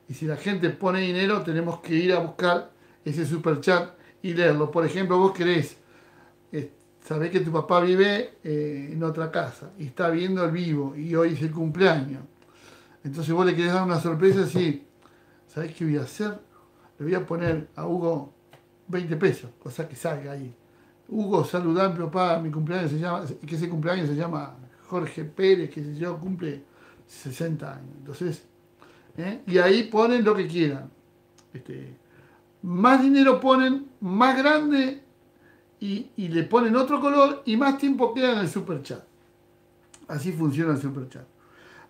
y si la gente pone dinero tenemos que ir a buscar ese super chat y leerlo. Por ejemplo, vos querés, eh, sabés que tu papá vive eh, en otra casa y está viendo el vivo y hoy es el cumpleaños. Entonces vos le querés dar una sorpresa así, ¿sabés qué voy a hacer? Le voy a poner a Hugo 20 pesos, cosa que salga ahí. Hugo, saludame, papá, mi cumpleaños se llama, que ese cumpleaños se llama Jorge Pérez, que yo, cumple 60 años. Entonces, ¿eh? y ahí ponen lo que quieran. Este, más dinero ponen, más grande y, le ponen otro color y más tiempo queda en el super chat. Así funciona el super chat.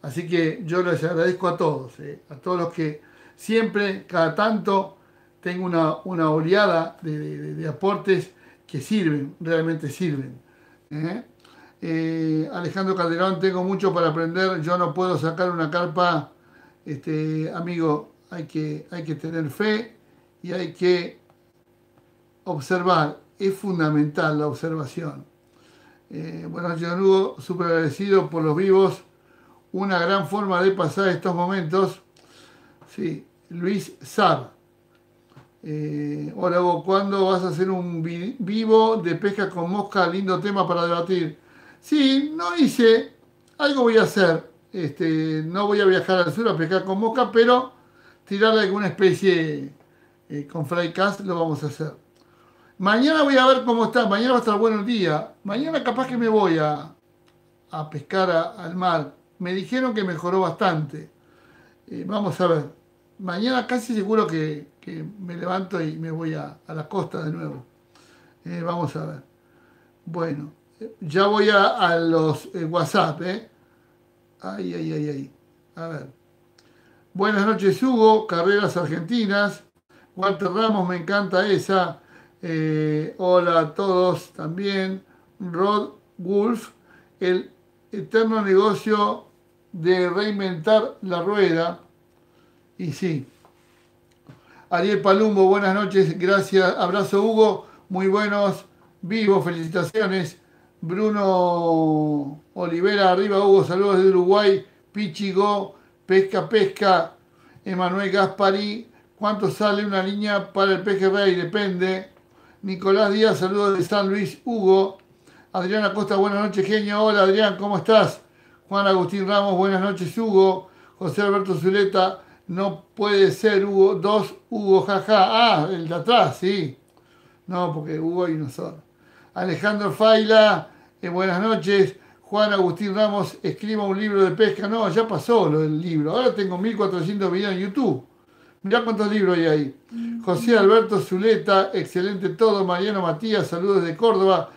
Así que yo les agradezco a todos, ¿eh? a todos los que siempre, cada tanto, tengo una, una oleada de, aportes que sirven, realmente sirven. ¿eh? Eh, Alejandro Calderón, tengo mucho para aprender, yo no puedo sacar una carpa, este, amigo, hay que, hay que tener fe y hay que observar, es fundamental la observación. Eh, bueno, John Hugo, súper agradecido por los vivos, una gran forma de pasar estos momentos. Sí, Luis Sab. Eh, hola, ¿cuándo vas a hacer un vivo de pesca con mosca? Lindo tema para debatir. Sí, no hice, algo voy a hacer. Este, no voy a viajar al sur a pescar con mosca, pero tirarle alguna especie eh, con flycast lo vamos a hacer. Mañana voy a ver cómo está, mañana va a estar bueno el día. Mañana capaz que me voy a, a pescar al mar. Me dijeron que mejoró bastante. Eh, vamos a ver. Mañana casi seguro que, me levanto y me voy a, la costa de nuevo. Eh, vamos a ver. Bueno ya voy a, los eh, WhatsApp, ¿eh? Ay, ay, ay, ay. A ver. Buenas noches, Hugo. Carreras Argentinas. Walter Ramos, me encanta esa. Eh, hola a todos también. Rod Wolf. El eterno negocio de reinventar la rueda. Y sí. Ariel Palumbo, buenas noches. Gracias. Abrazo, Hugo. Muy buenos. Vivos. Felicitaciones. Bruno Olivera, arriba Hugo, saludos de Uruguay, Pichigo, Pesca Pesca, Emanuel Gaspari, ¿cuánto sale una línea para el pejerrey? Depende. Nicolás Díaz, saludos de San Luis, Hugo. Adriana Costa, buenas noches, genio. Hola Adrián, ¿cómo estás? Juan Agustín Ramos, buenas noches, Hugo. José Alberto Zuleta, no puede ser Hugo, dos Hugo, jaja. Ah, el de atrás, sí. No, porque Hugo y nosotros. Alejandro Faila, buenas noches. Juan Agustín Ramos escriba un libro de pesca. No, ya pasó lo del libro. Ahora tengo 1400 videos en YouTube. Mirá cuántos libros hay ahí. José Alberto Zuleta, excelente todo. Mariano Matías, saludos de Córdoba.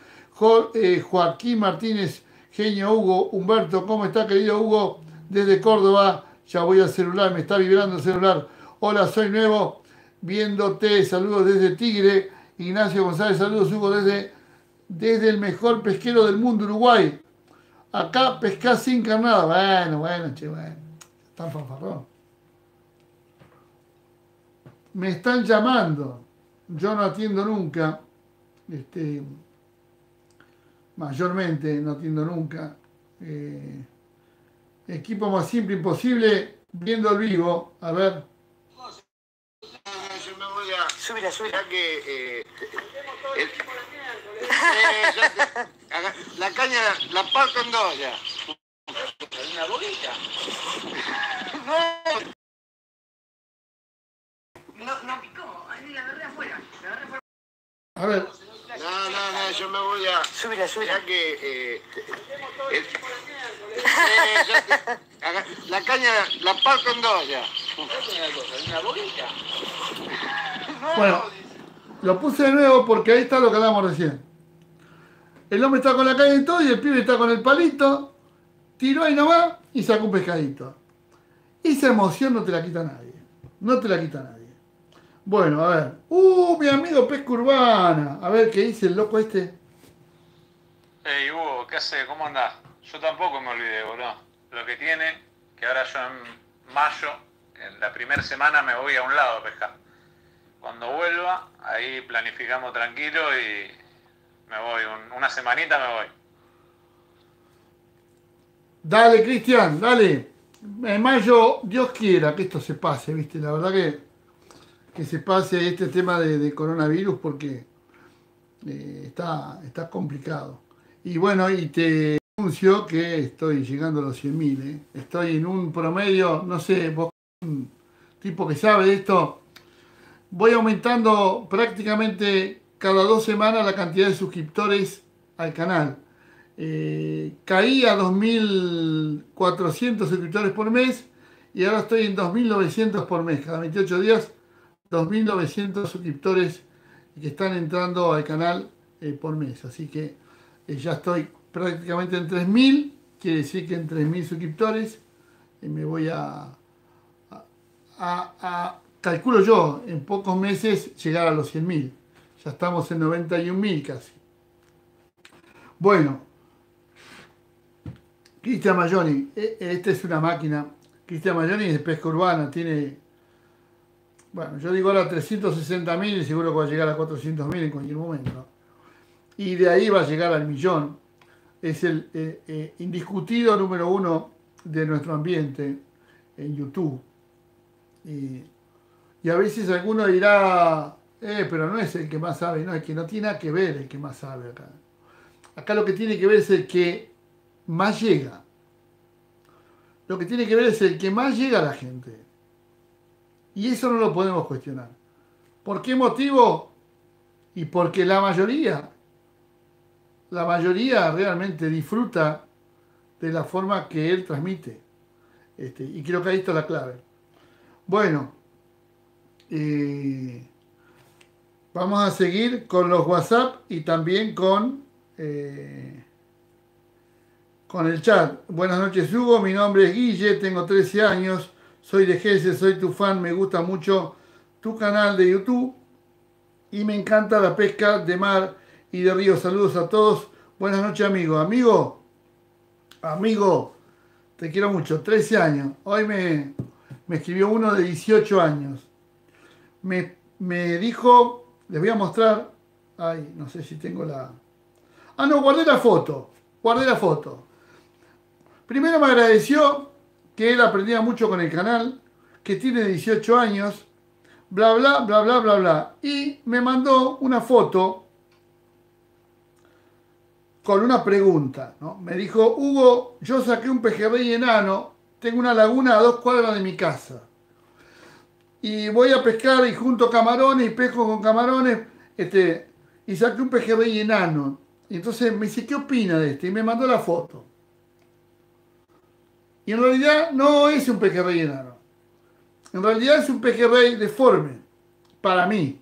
Eh, Joaquín Martínez, genio Hugo. Humberto, ¿cómo está querido Hugo? Desde Córdoba. Ya voy al celular, me está vibrando el celular. Hola, soy nuevo. Viéndote, saludos desde Tigre. Ignacio González, saludos Hugo desde desde el mejor pesquero del mundo, Uruguay. Acá pescás sin carnada. Bueno, bueno, che, bueno. Tan fanfarrón. Me están llamando. Yo no atiendo nunca. Este, mayormente no atiendo nunca. Eh, equipo más simple imposible, viendo el vivo. A ver. Yo me voy a. Que. Eh, *laughs* la caña la parto en dos ya. ¿Una bolita? No. No, no, ¿cómo? La agarré afuera. La agarré afuera. A ver. Yo me voy a. Súbila, súbila. Ya que. Eh, *laughs* eh, eh, la caña la parto en dos ya. ¿Una bolita? Bueno, lo puse de nuevo porque ahí está lo que hablamos recién. El hombre está con la caña y todo, y el pibe está con el palito, tiró ahí nomás y sacó un pescadito. Esa emoción no te la quita nadie. No te la quita nadie. Bueno, a ver. ¡Uh, mi amigo Pesca Urbana! A ver qué dice el loco este. Hey, Hugo, ¿qué hace? ¿Cómo andás? Yo tampoco me olvidé, boludo. Lo que tiene, que ahora yo en mayo, en la primera semana, me voy a un lado a pescar. Cuando vuelva, ahí planificamos tranquilo y me voy, una semanita me voy. Dale, Cristian, dale. En mayo, Dios quiera que esto se pase, ¿viste? La verdad que que se pase este tema de, coronavirus porque eh, está, está complicado. Y bueno, y te anuncio que estoy llegando a los 100.000. ¿eh? Estoy en un promedio, no sé, vos, un tipo que sabe esto, voy aumentando prácticamente cada dos semanas la cantidad de suscriptores al canal. Eh, caí a 2.400 suscriptores por mes y ahora estoy en 2.900 por mes. Cada 28 días, 2.900 suscriptores que están entrando al canal eh, por mes. Así que eh, ya estoy prácticamente en 3.000. Quiere decir que en 3.000 suscriptores me voy a, a, calculo yo, en pocos meses llegar a los 100.000. Ya estamos en 91.000 casi. Bueno, Cristian Mayoni, esta es una máquina. Cristian Mayoni es de pesca urbana, tiene, bueno, yo digo ahora 360.000 y seguro que va a llegar a 400.000 en cualquier momento. Y de ahí va a llegar al millón. Es el eh, eh, indiscutido número uno de nuestro ambiente en YouTube. Y, y a veces alguno dirá, eh, pero no es el que más sabe, no, es que no tiene nada que ver el que más sabe acá. Acá lo que tiene que ver es el que más llega. Lo que tiene que ver es el que más llega a la gente. Y eso no lo podemos cuestionar. ¿Por qué motivo? Y porque la mayoría, la mayoría realmente disfruta de la forma que él transmite. Este, y creo que ahí está la clave. Bueno, eh, vamos a seguir con los WhatsApp y también con, eh, con el chat. Buenas noches Hugo, mi nombre es Guille, tengo 13 años, soy de Gese, soy tu fan, me gusta mucho tu canal de YouTube y me encanta la pesca de mar y de río. Saludos a todos. Buenas noches amigo. Amigo, amigo, te quiero mucho, 13 años. Hoy me, me escribió uno de 18 años me, dijo, les voy a mostrar, ay, no sé si tengo la... Ah, no, guardé la foto, guardé la foto. Primero me agradeció que él aprendía mucho con el canal, que tiene 18 años, bla, bla, bla, bla, bla, bla. Y me mandó una foto con una pregunta. ¿no? Me dijo, Hugo, yo saqué un pejerrey enano, tengo una laguna a dos cuadras de mi casa y voy a pescar y junto camarones y pesco con camarones este, y saqué un pejerrey enano. Y entonces me dice, ¿qué opina de este? Y me mandó la foto. Y en realidad no es un pejerrey enano. En realidad es un pejerrey deforme, para mí.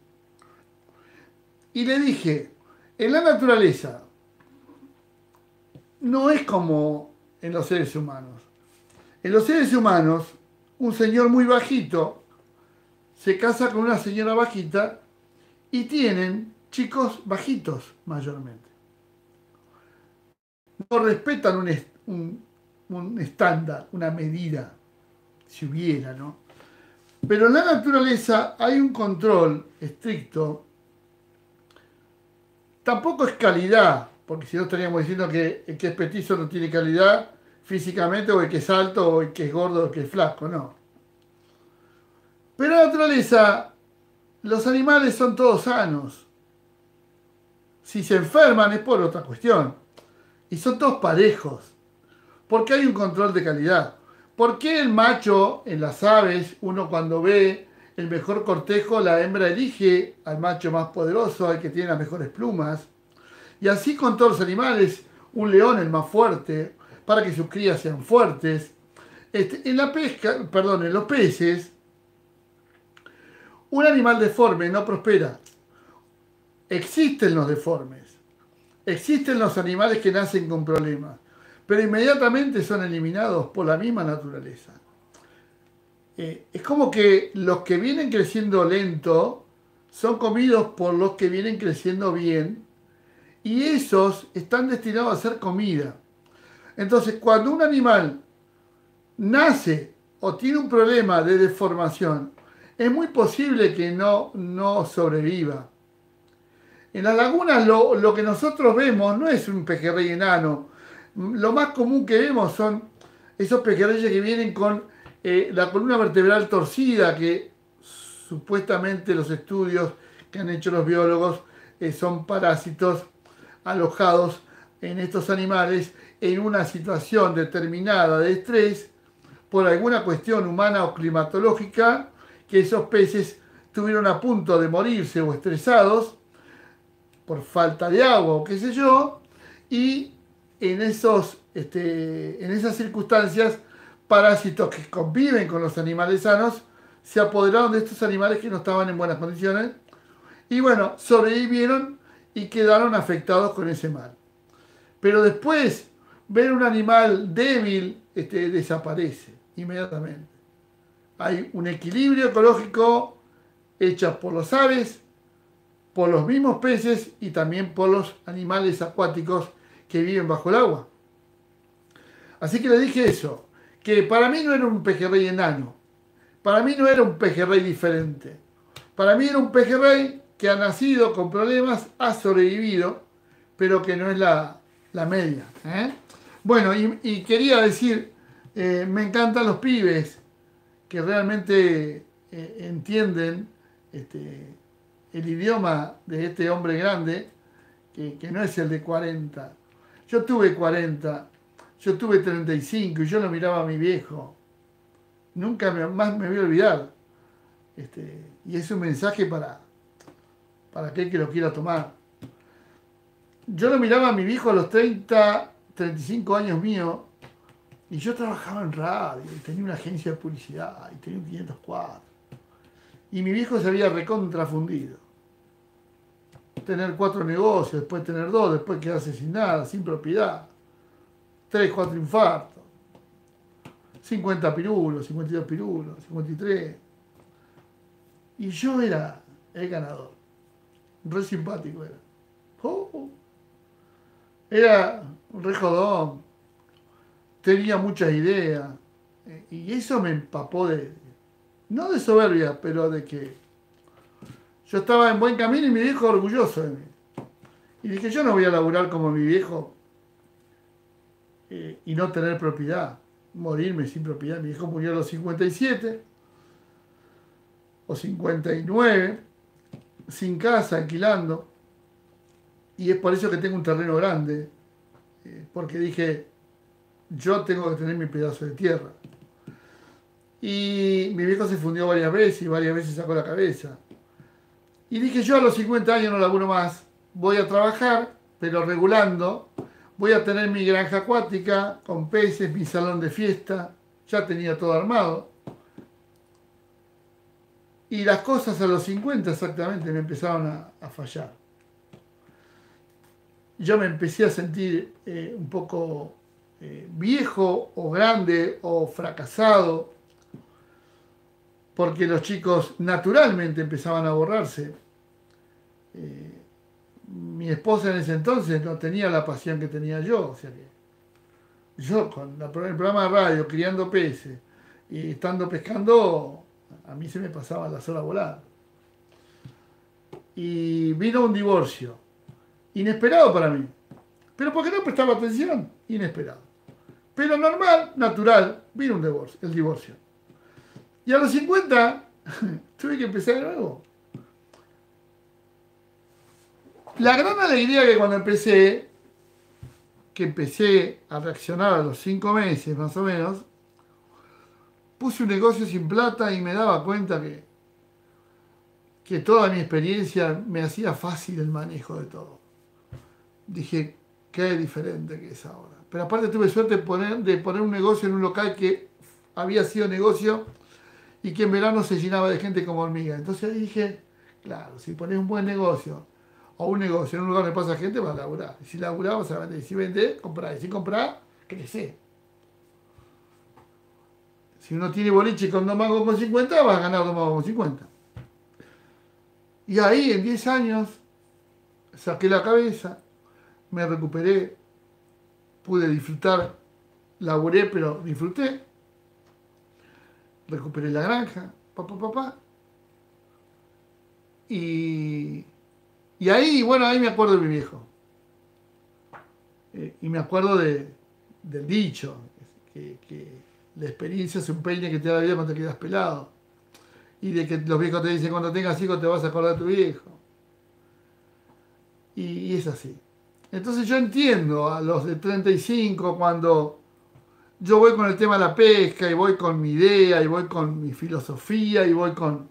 Y le dije, en la naturaleza no es como en los seres humanos. En los seres humanos, un señor muy bajito se casa con una señora bajita y tienen chicos bajitos mayormente. No respetan un, estándar, una medida, si hubiera, ¿no? Pero en la naturaleza hay un control estricto. Tampoco es calidad, porque si no estaríamos diciendo que el que es petizo no tiene calidad físicamente, o el que es alto, o el que es gordo, o el que es flaco, no. Pero en la naturaleza, los animales son todos sanos. Si se enferman es por otra cuestión. Y son todos parejos. Porque hay un control de calidad. ¿Por qué el macho en las aves, uno cuando ve el mejor cortejo, la hembra elige al macho más poderoso, al que tiene las mejores plumas? Y así con todos los animales, un león el más fuerte, para que sus crías sean fuertes. Este, en la pesca, perdón, en los peces, un animal deforme no prospera. Existen los deformes. Existen los animales que nacen con problemas. Pero inmediatamente son eliminados por la misma naturaleza. Eh, es como que los que vienen creciendo lento son comidos por los que vienen creciendo bien. Y esos están destinados a ser comida. Entonces, cuando un animal nace o tiene un problema de deformación es muy posible que no, no sobreviva. En las lagunas lo, que nosotros vemos no es un pejerrey enano. Lo más común que vemos son esos pejerreyes que vienen con eh, la columna vertebral torcida, que supuestamente los estudios que han hecho los biólogos eh, son parásitos alojados en estos animales en una situación determinada de estrés por alguna cuestión humana o climatológica que esos peces estuvieron a punto de morirse o estresados por falta de agua o qué sé yo, y en, esos, este, en esas circunstancias parásitos que conviven con los animales sanos se apoderaron de estos animales que no estaban en buenas condiciones y bueno, sobrevivieron y quedaron afectados con ese mal. Pero después, ver un animal débil este, desaparece inmediatamente. Hay un equilibrio ecológico hecho por los aves, por los mismos peces y también por los animales acuáticos que viven bajo el agua. Así que le dije eso, que para mí no era un pejerrey enano, para mí no era un pejerrey diferente, para mí era un pejerrey que ha nacido con problemas, ha sobrevivido, pero que no es la, media. ¿eh? Bueno, y, quería decir, eh, me encantan los pibes que realmente eh, entienden este, el idioma de este hombre grande, que, que, no es el de 40. Yo tuve 40, yo tuve 35 y yo lo miraba a mi viejo. Nunca más me voy a olvidar. Este, y es un mensaje para, para aquel que lo quiera tomar. Yo lo miraba a mi viejo a los 30, 35 años míos, y yo trabajaba en radio, y tenía una agencia de publicidad, y tenía un 504. Y mi viejo se había recontrafundido. Tener cuatro negocios, después tener dos, después quedarse sin nada, sin propiedad. Tres, cuatro infartos. 50 pirulos, 52 pirulos, 53. Y yo era el ganador re simpático era. Oh. era un re jodón, tenía muchas ideas, y eso me empapó de, no de soberbia, pero de que yo estaba en buen camino y mi viejo orgulloso de mí. Y dije, yo no voy a laburar como mi viejo eh, y no tener propiedad, morirme sin propiedad. Mi viejo murió a los 57 o 59 sin casa, alquilando. Y es por eso que tengo un terreno grande, eh, porque dije, yo tengo que tener mi pedazo de tierra. Y mi viejo se fundió varias veces y varias veces sacó la cabeza. Y dije, yo a los 50 años no laburo más, voy a trabajar, pero regulando, voy a tener mi granja acuática con peces, mi salón de fiesta, ya tenía todo armado. Y las cosas a los 50 exactamente me empezaron a, fallar. Yo me empecé a sentir eh, un poco eh, viejo o grande o fracasado, porque los chicos naturalmente empezaban a borrarse. Eh, mi esposa en ese entonces no tenía la pasión que tenía yo, o sea que yo con el programa de radio, criando peces y estando pescando, a mí se me pasaba las horas volando. Y vino un divorcio, inesperado para mí. Pero porque no prestaba atención, inesperado. Pero normal, natural, vino un divorcio, el divorcio. Y a los 50 *laughs* tuve que empezar de nuevo. La gran alegría que cuando empecé, que empecé a reaccionar a los cinco meses más o menos, puse un negocio sin plata y me daba cuenta que, que toda mi experiencia me hacía fácil el manejo de todo. Dije, qué diferente que es ahora. Pero aparte tuve suerte de poner un negocio en un local que había sido negocio y que en verano se llenaba de gente como hormiga. Entonces dije, claro, si pones un buen negocio o un negocio en un lugar donde pasa gente, vas a laburar. Si laburás, vas a vender. Si vendés, comprás. Y si comprás, crecés. Si uno tiene boliche con dos mangos con 50, va a ganar dos mangos con 50. Y ahí, en 10 años, saqué la cabeza, me recuperé, pude disfrutar, laburé, pero disfruté. Recuperé la granja, papá, papá. Y, y ahí, bueno, ahí me acuerdo de mi viejo. Eh, y me acuerdo de, del dicho, que la experiencia es un peine que te da la vida cuando te quedas pelado. y de que los viejos te dicen cuando tengas hijos te vas a acordar de tu viejo. Y, es así. Entonces yo entiendo a los de 35 cuando yo voy con el tema de la pesca y voy con mi idea y voy con mi filosofía y voy con,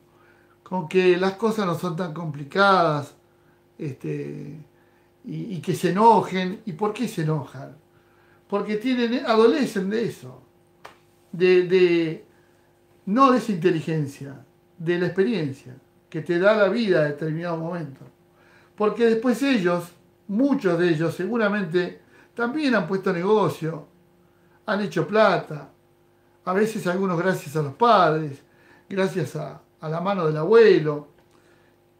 con que las cosas no son tan complicadas este, y, que se enojen. ¿Y por qué se enojan? Porque tienen, adolecen de eso, de, de no de esa inteligencia, de la experiencia que te da la vida a determinado momento. Porque después ellos, muchos de ellos seguramente, también han puesto negocio, han hecho plata, a veces algunos gracias a los padres, gracias a, la mano del abuelo.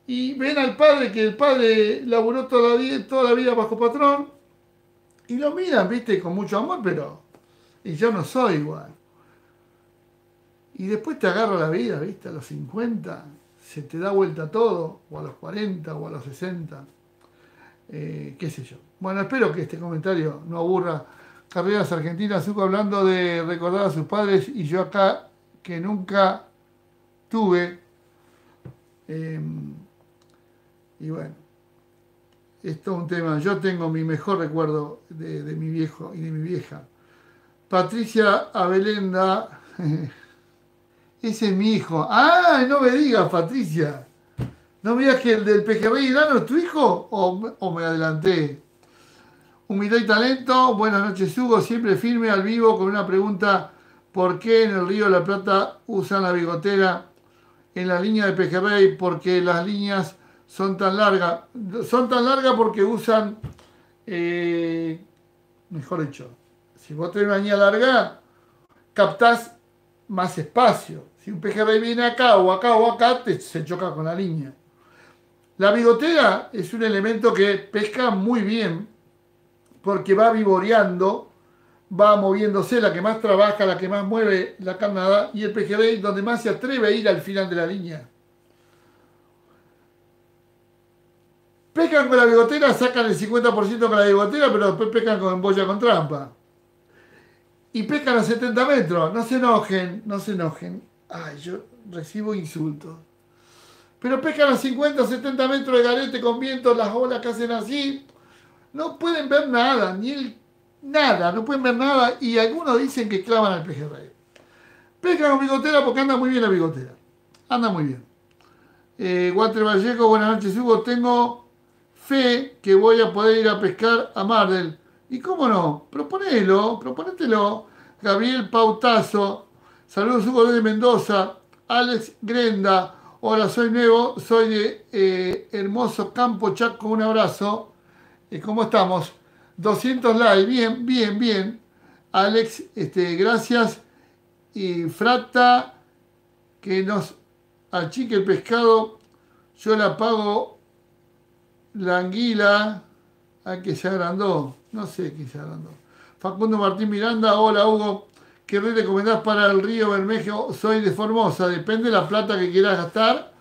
Y ven al padre que el padre laburó toda la, toda la vida bajo patrón y lo miran, viste, con mucho amor, pero y yo no soy igual. Y después te agarra la vida, ¿viste? A los 50 se te da vuelta todo, o a los 40 o a los 60, eh, qué sé yo. Bueno, espero que este comentario no aburra. Carreras Argentinas, Zuco hablando de recordar a sus padres y yo acá que nunca tuve. Em, y bueno, esto es un tema. Yo tengo mi mejor recuerdo de, mi viejo y de mi vieja. Patricia Abelenda. *laughs* Ese es mi hijo. ¡Ah! No me digas, Patricia. ¿No me digas que el del pejerrey Irano es tu hijo? ¿O, me adelanté? Humildad y talento. Buenas noches, Hugo. Siempre firme al vivo con una pregunta. ¿Por qué en el Río de la Plata usan la bigotera en la línea de pejerrey? Porque las líneas son tan largas. Son tan largas porque usan... Eh, mejor dicho, si vos tenés una línea larga, captás más espacio. Si un pejerrey viene acá o acá o acá, se choca con la línea. La bigotera es un elemento que pesca muy bien porque va vivoreando, va moviéndose, la que más trabaja, la que más mueve la carnada, y el pejerrey donde más se atreve a ir al final de la línea. Pescan con la bigotera, sacan el 50% con la bigotera, pero después pescan con boya con trampa. Y pescan a 70 metros. No se enojen, no se enojen Ay, yo recibo insultos. Pero pescan a 50 o 70 metros de garete con viento, las olas que hacen así. No pueden ver nada, ni el, nada, no pueden ver nada. Y algunos dicen que clavan al pejerrey. Pescan con bigotera porque anda muy bien la bigotera. Anda muy bien. Eh, Walter Vallejo, buenas noches, Hugo. Tengo fe que voy a poder ir a pescar a Mardel. ¿Y cómo no? Proponelo, proponételo. Gabriel Pautazo, Saludos Hugo de Mendoza, Alex Grenda. Hola, soy nuevo, soy de eh, hermoso Campo Chaco, un abrazo. ¿Cómo estamos? 200 likes, bien, bien, bien. Alex, este, gracias. Y Frata, que nos achique el pescado. Yo la pago la anguila. a que se agrandó. No sé qué se agrandó. Facundo Martín Miranda, hola Hugo. ¿Qué recomendás para el río Bermejo? Soy de Formosa, depende de la plata que quieras gastar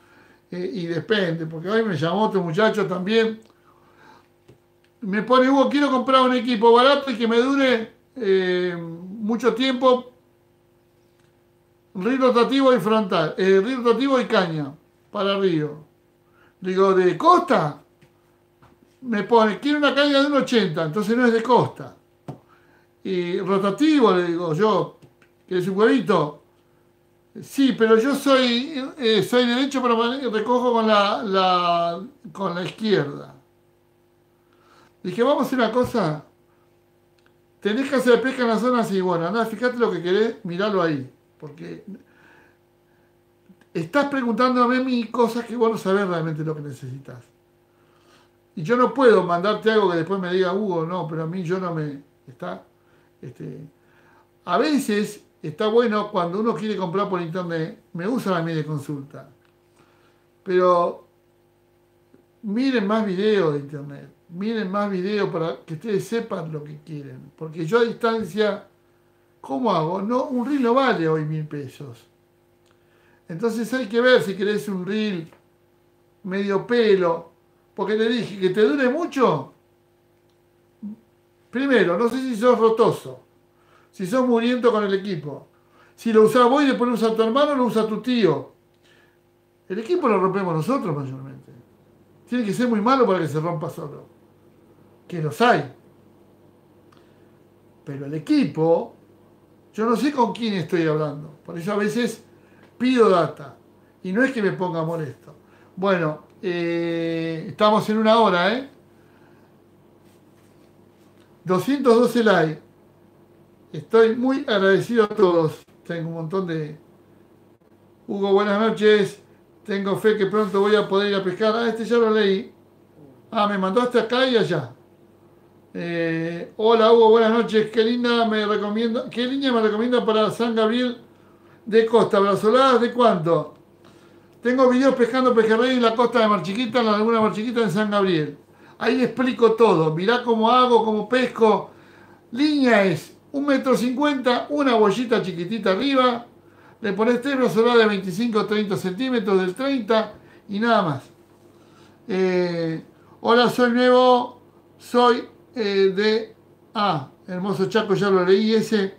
eh, y depende, porque hoy me llamó otro muchacho también. Me pone, Hugo, quiero comprar un equipo barato y que me dure eh, mucho tiempo. Río rotativo y frontal, eh, río rotativo y caña para río. Digo, ¿de costa? Me pone, quiero una caña de un 80, entonces no es de costa y rotativo, le digo yo, que es un huevito. Sí, pero yo soy, eh, soy derecho, pero recojo con la, con la izquierda. Dije, vamos a hacer una cosa. Tenés que hacer pesca en la zona así, bueno, anda, fíjate lo que querés, miralo ahí. Porque estás preguntándome a mí cosas que vos no sabés realmente lo que necesitas. Y yo no puedo mandarte algo que después me diga, Hugo, no, pero a mí yo no me... ¿Está? Este, a veces está bueno cuando uno quiere comprar por internet, me usa la mí de consulta. Pero miren más videos de internet, miren más videos para que ustedes sepan lo que quieren. Porque yo a distancia, ¿cómo hago? No, un reel no vale hoy mil pesos. Entonces hay que ver si querés un reel medio pelo. Porque te dije que te dure mucho, Primero, no sé si sos rotoso, si sos muriendo con el equipo. Si lo usás vos y después lo usa tu hermano, lo usa tu tío. El equipo lo rompemos nosotros mayormente. Tiene que ser muy malo para que se rompa solo. Que los hay. Pero el equipo, yo no sé con quién estoy hablando. Por eso a veces pido data. Y no es que me ponga molesto. Bueno, eh, estamos en una hora, ¿eh? 212 likes. Estoy muy agradecido a todos. Tengo un montón de... Hugo, buenas noches. Tengo fe que pronto voy a poder ir a pescar. Ah, este ya lo leí. Ah, me mandó hasta acá y allá. Eh, hola Hugo, buenas noches. ¿Qué línea me recomienda, qué línea me recomienda para San Gabriel de Costa? ¿Brazoladas de cuánto? Tengo videos pescando pejerrey en la costa de Marchiquita, en la laguna Marchiquita en San Gabriel. Ahí explico todo. Mirá cómo hago, cómo pesco. Línea es un metro cincuenta, una bollita chiquitita arriba, le pones tres brazoladas de 25 o 30 centímetros del 30 y nada más. Eh, hola, soy nuevo, soy de... Ah, hermoso Chaco, ya lo leí ese.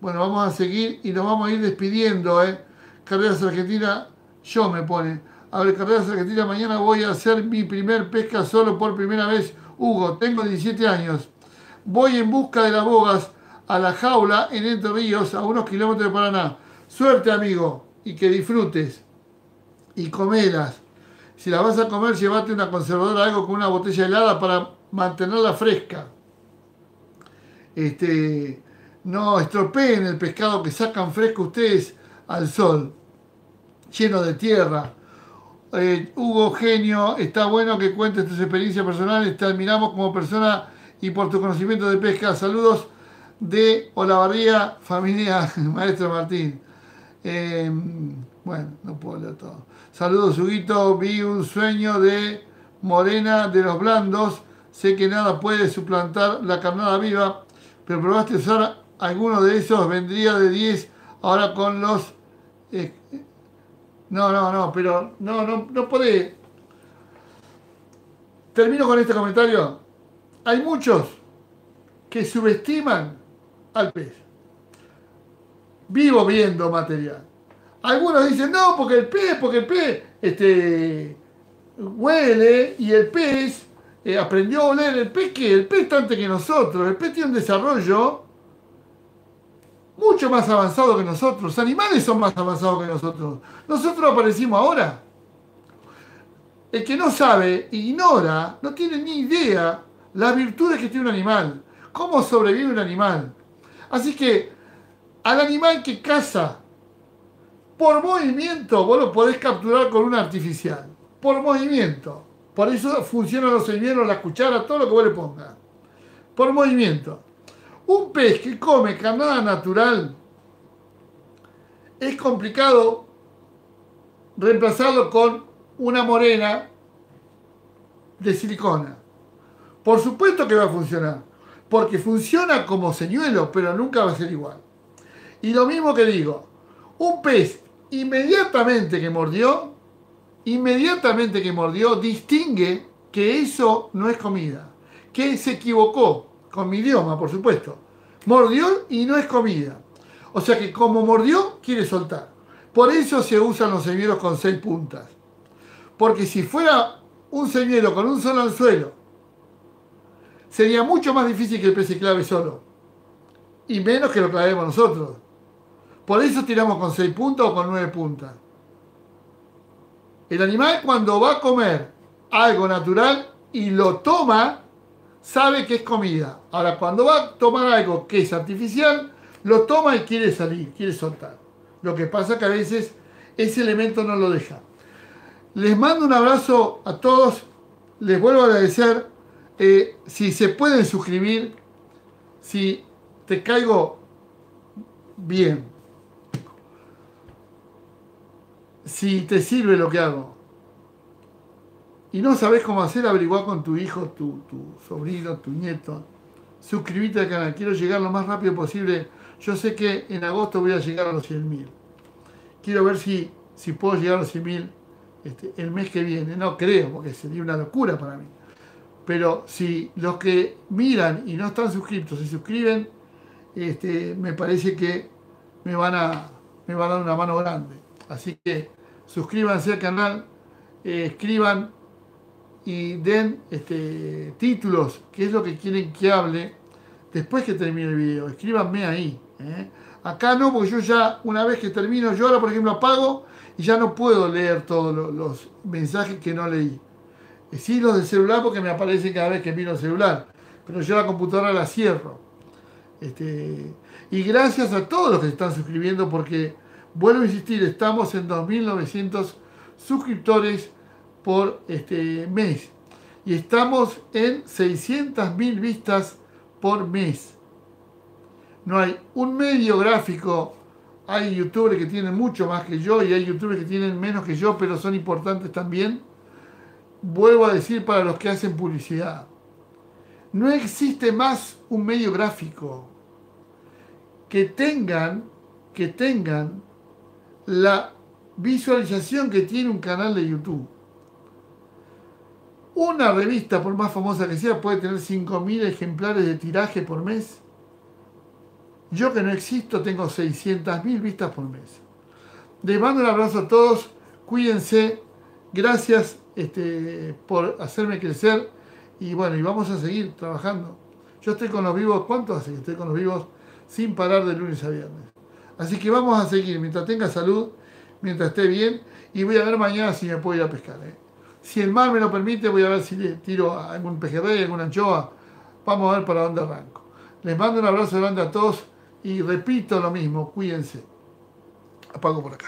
Bueno, vamos a seguir y nos vamos a ir despidiendo. ¿eh? Carreras Argentina, yo me pone. A ver, Carreras Argentina, mañana voy a hacer mi primer pesca solo por primera vez. Hugo, tengo 17 años. Voy en busca de las bogas a la jaula en Entre Ríos, a unos kilómetros de Paraná. Suerte, amigo, y que disfrutes. Y comelas. Si la vas a comer, llévate una conservadora, algo con una botella helada para mantenerla fresca. Este, no estropeen el pescado que sacan fresco ustedes al sol, lleno de tierra. Eh, Hugo Genio, está bueno que cuentes tus experiencias personales, te admiramos como persona y por tu conocimiento de pesca. Saludos de Olavarría, familia *laughs* Maestro Martín. Eh, bueno, no puedo leer todo. Saludos, Huguito. Vi un sueño de Morena de los Blandos Sé que nada puede suplantar la carnada viva, pero probaste usar alguno de esos, vendría de 10 ahora con los... Eh, no, no, no, pero no, no, no puede... Termino con este comentario. Hay muchos que subestiman al pez. Vivo viendo material. Algunos dicen, no, porque el pez, porque el pez este, huele y el pez eh, aprendió a oler el pez que el pez está antes que nosotros. El pez tiene un desarrollo mucho más avanzado que nosotros. Los animales son más avanzados que nosotros. Nosotros aparecimos ahora. El que no sabe, ignora, no tiene ni idea las virtudes que tiene un animal, cómo sobrevive un animal. Así que al animal que caza por movimiento, vos lo podés capturar con una artificial. Por movimiento. Por eso funcionan los señuelos, la cuchara, todo lo que vos le pongas. Por movimiento. Un pez que come carnada natural es complicado reemplazarlo con una morena de silicona. Por supuesto que va a funcionar, porque funciona como señuelo, pero nunca va a ser igual. Y lo mismo que digo, un pez inmediatamente que mordió inmediatamente que mordió, distingue que eso no es comida, que se equivocó, con mi idioma, por supuesto. Mordió y no es comida. O sea que como mordió, quiere soltar. Por eso se usan los señuelos con seis puntas. Porque si fuera un señuelo con un solo anzuelo, sería mucho más difícil que el pez clave solo. Y menos que lo clavemos nosotros. Por eso tiramos con seis puntas o con nueve puntas. El animal cuando va a comer algo natural y lo toma, sabe que es comida. Ahora, cuando va a tomar algo que es artificial, lo toma y quiere salir, quiere soltar. Lo que pasa que a veces ese elemento no lo deja. Les mando un abrazo a todos. Les vuelvo a agradecer. Eh, si se pueden suscribir, si te caigo bien, si te sirve lo que hago y no sabes cómo hacer, averiguar con tu hijo, tu, sobrino, tu nieto. Suscríbete al canal, quiero llegar lo más rápido posible. Yo sé que en agosto voy a llegar a los 100.000. Quiero ver si, si puedo llegar a los 100.000 este, el mes que viene. No creo, porque sería una locura para mí. Pero si los que miran y no están suscritos se suscriben, este, me parece que me van, a, me van a dar una mano grande. Así que suscríbanse al canal, eh, escriban y den este, títulos, qué es lo que quieren que hable después que termine el video. Escríbanme ahí. ¿eh? Acá no, porque yo ya, una vez que termino, yo ahora por ejemplo apago y ya no puedo leer todos los, mensajes que no leí. Sí los del celular porque me aparecen cada vez que miro el celular, pero yo la computadora la cierro. Este, y gracias a todos los que se están suscribiendo porque, vuelvo a insistir, estamos en 2.900 suscriptores por este mes. Y estamos en 600.000 vistas por mes. No hay un medio gráfico. Hay youtubers que tienen mucho más que yo y hay youtubers que tienen menos que yo, pero son importantes también. Vuelvo a decir para los que hacen publicidad. No existe más un medio gráfico que tengan, que tengan la visualización que tiene un canal de YouTube. Una revista, por más famosa que sea, puede tener 5.000 ejemplares de tiraje por mes. Yo que no existo tengo 600.000 vistas por mes. Les mando un abrazo a todos, cuídense, gracias este, por hacerme crecer y bueno, y vamos a seguir trabajando. Yo estoy con los vivos, ¿cuánto hace que estoy con los vivos sin parar de lunes a viernes? Así que vamos a seguir mientras tenga salud, mientras esté bien y voy a ver mañana si me puedo ir a pescar. ¿eh? Si el mar me lo permite, voy a ver si le tiro algún pejerrey, alguna anchoa. Vamos a ver para dónde arranco. Les mando un abrazo grande a todos y repito lo mismo, cuídense. Apago por acá.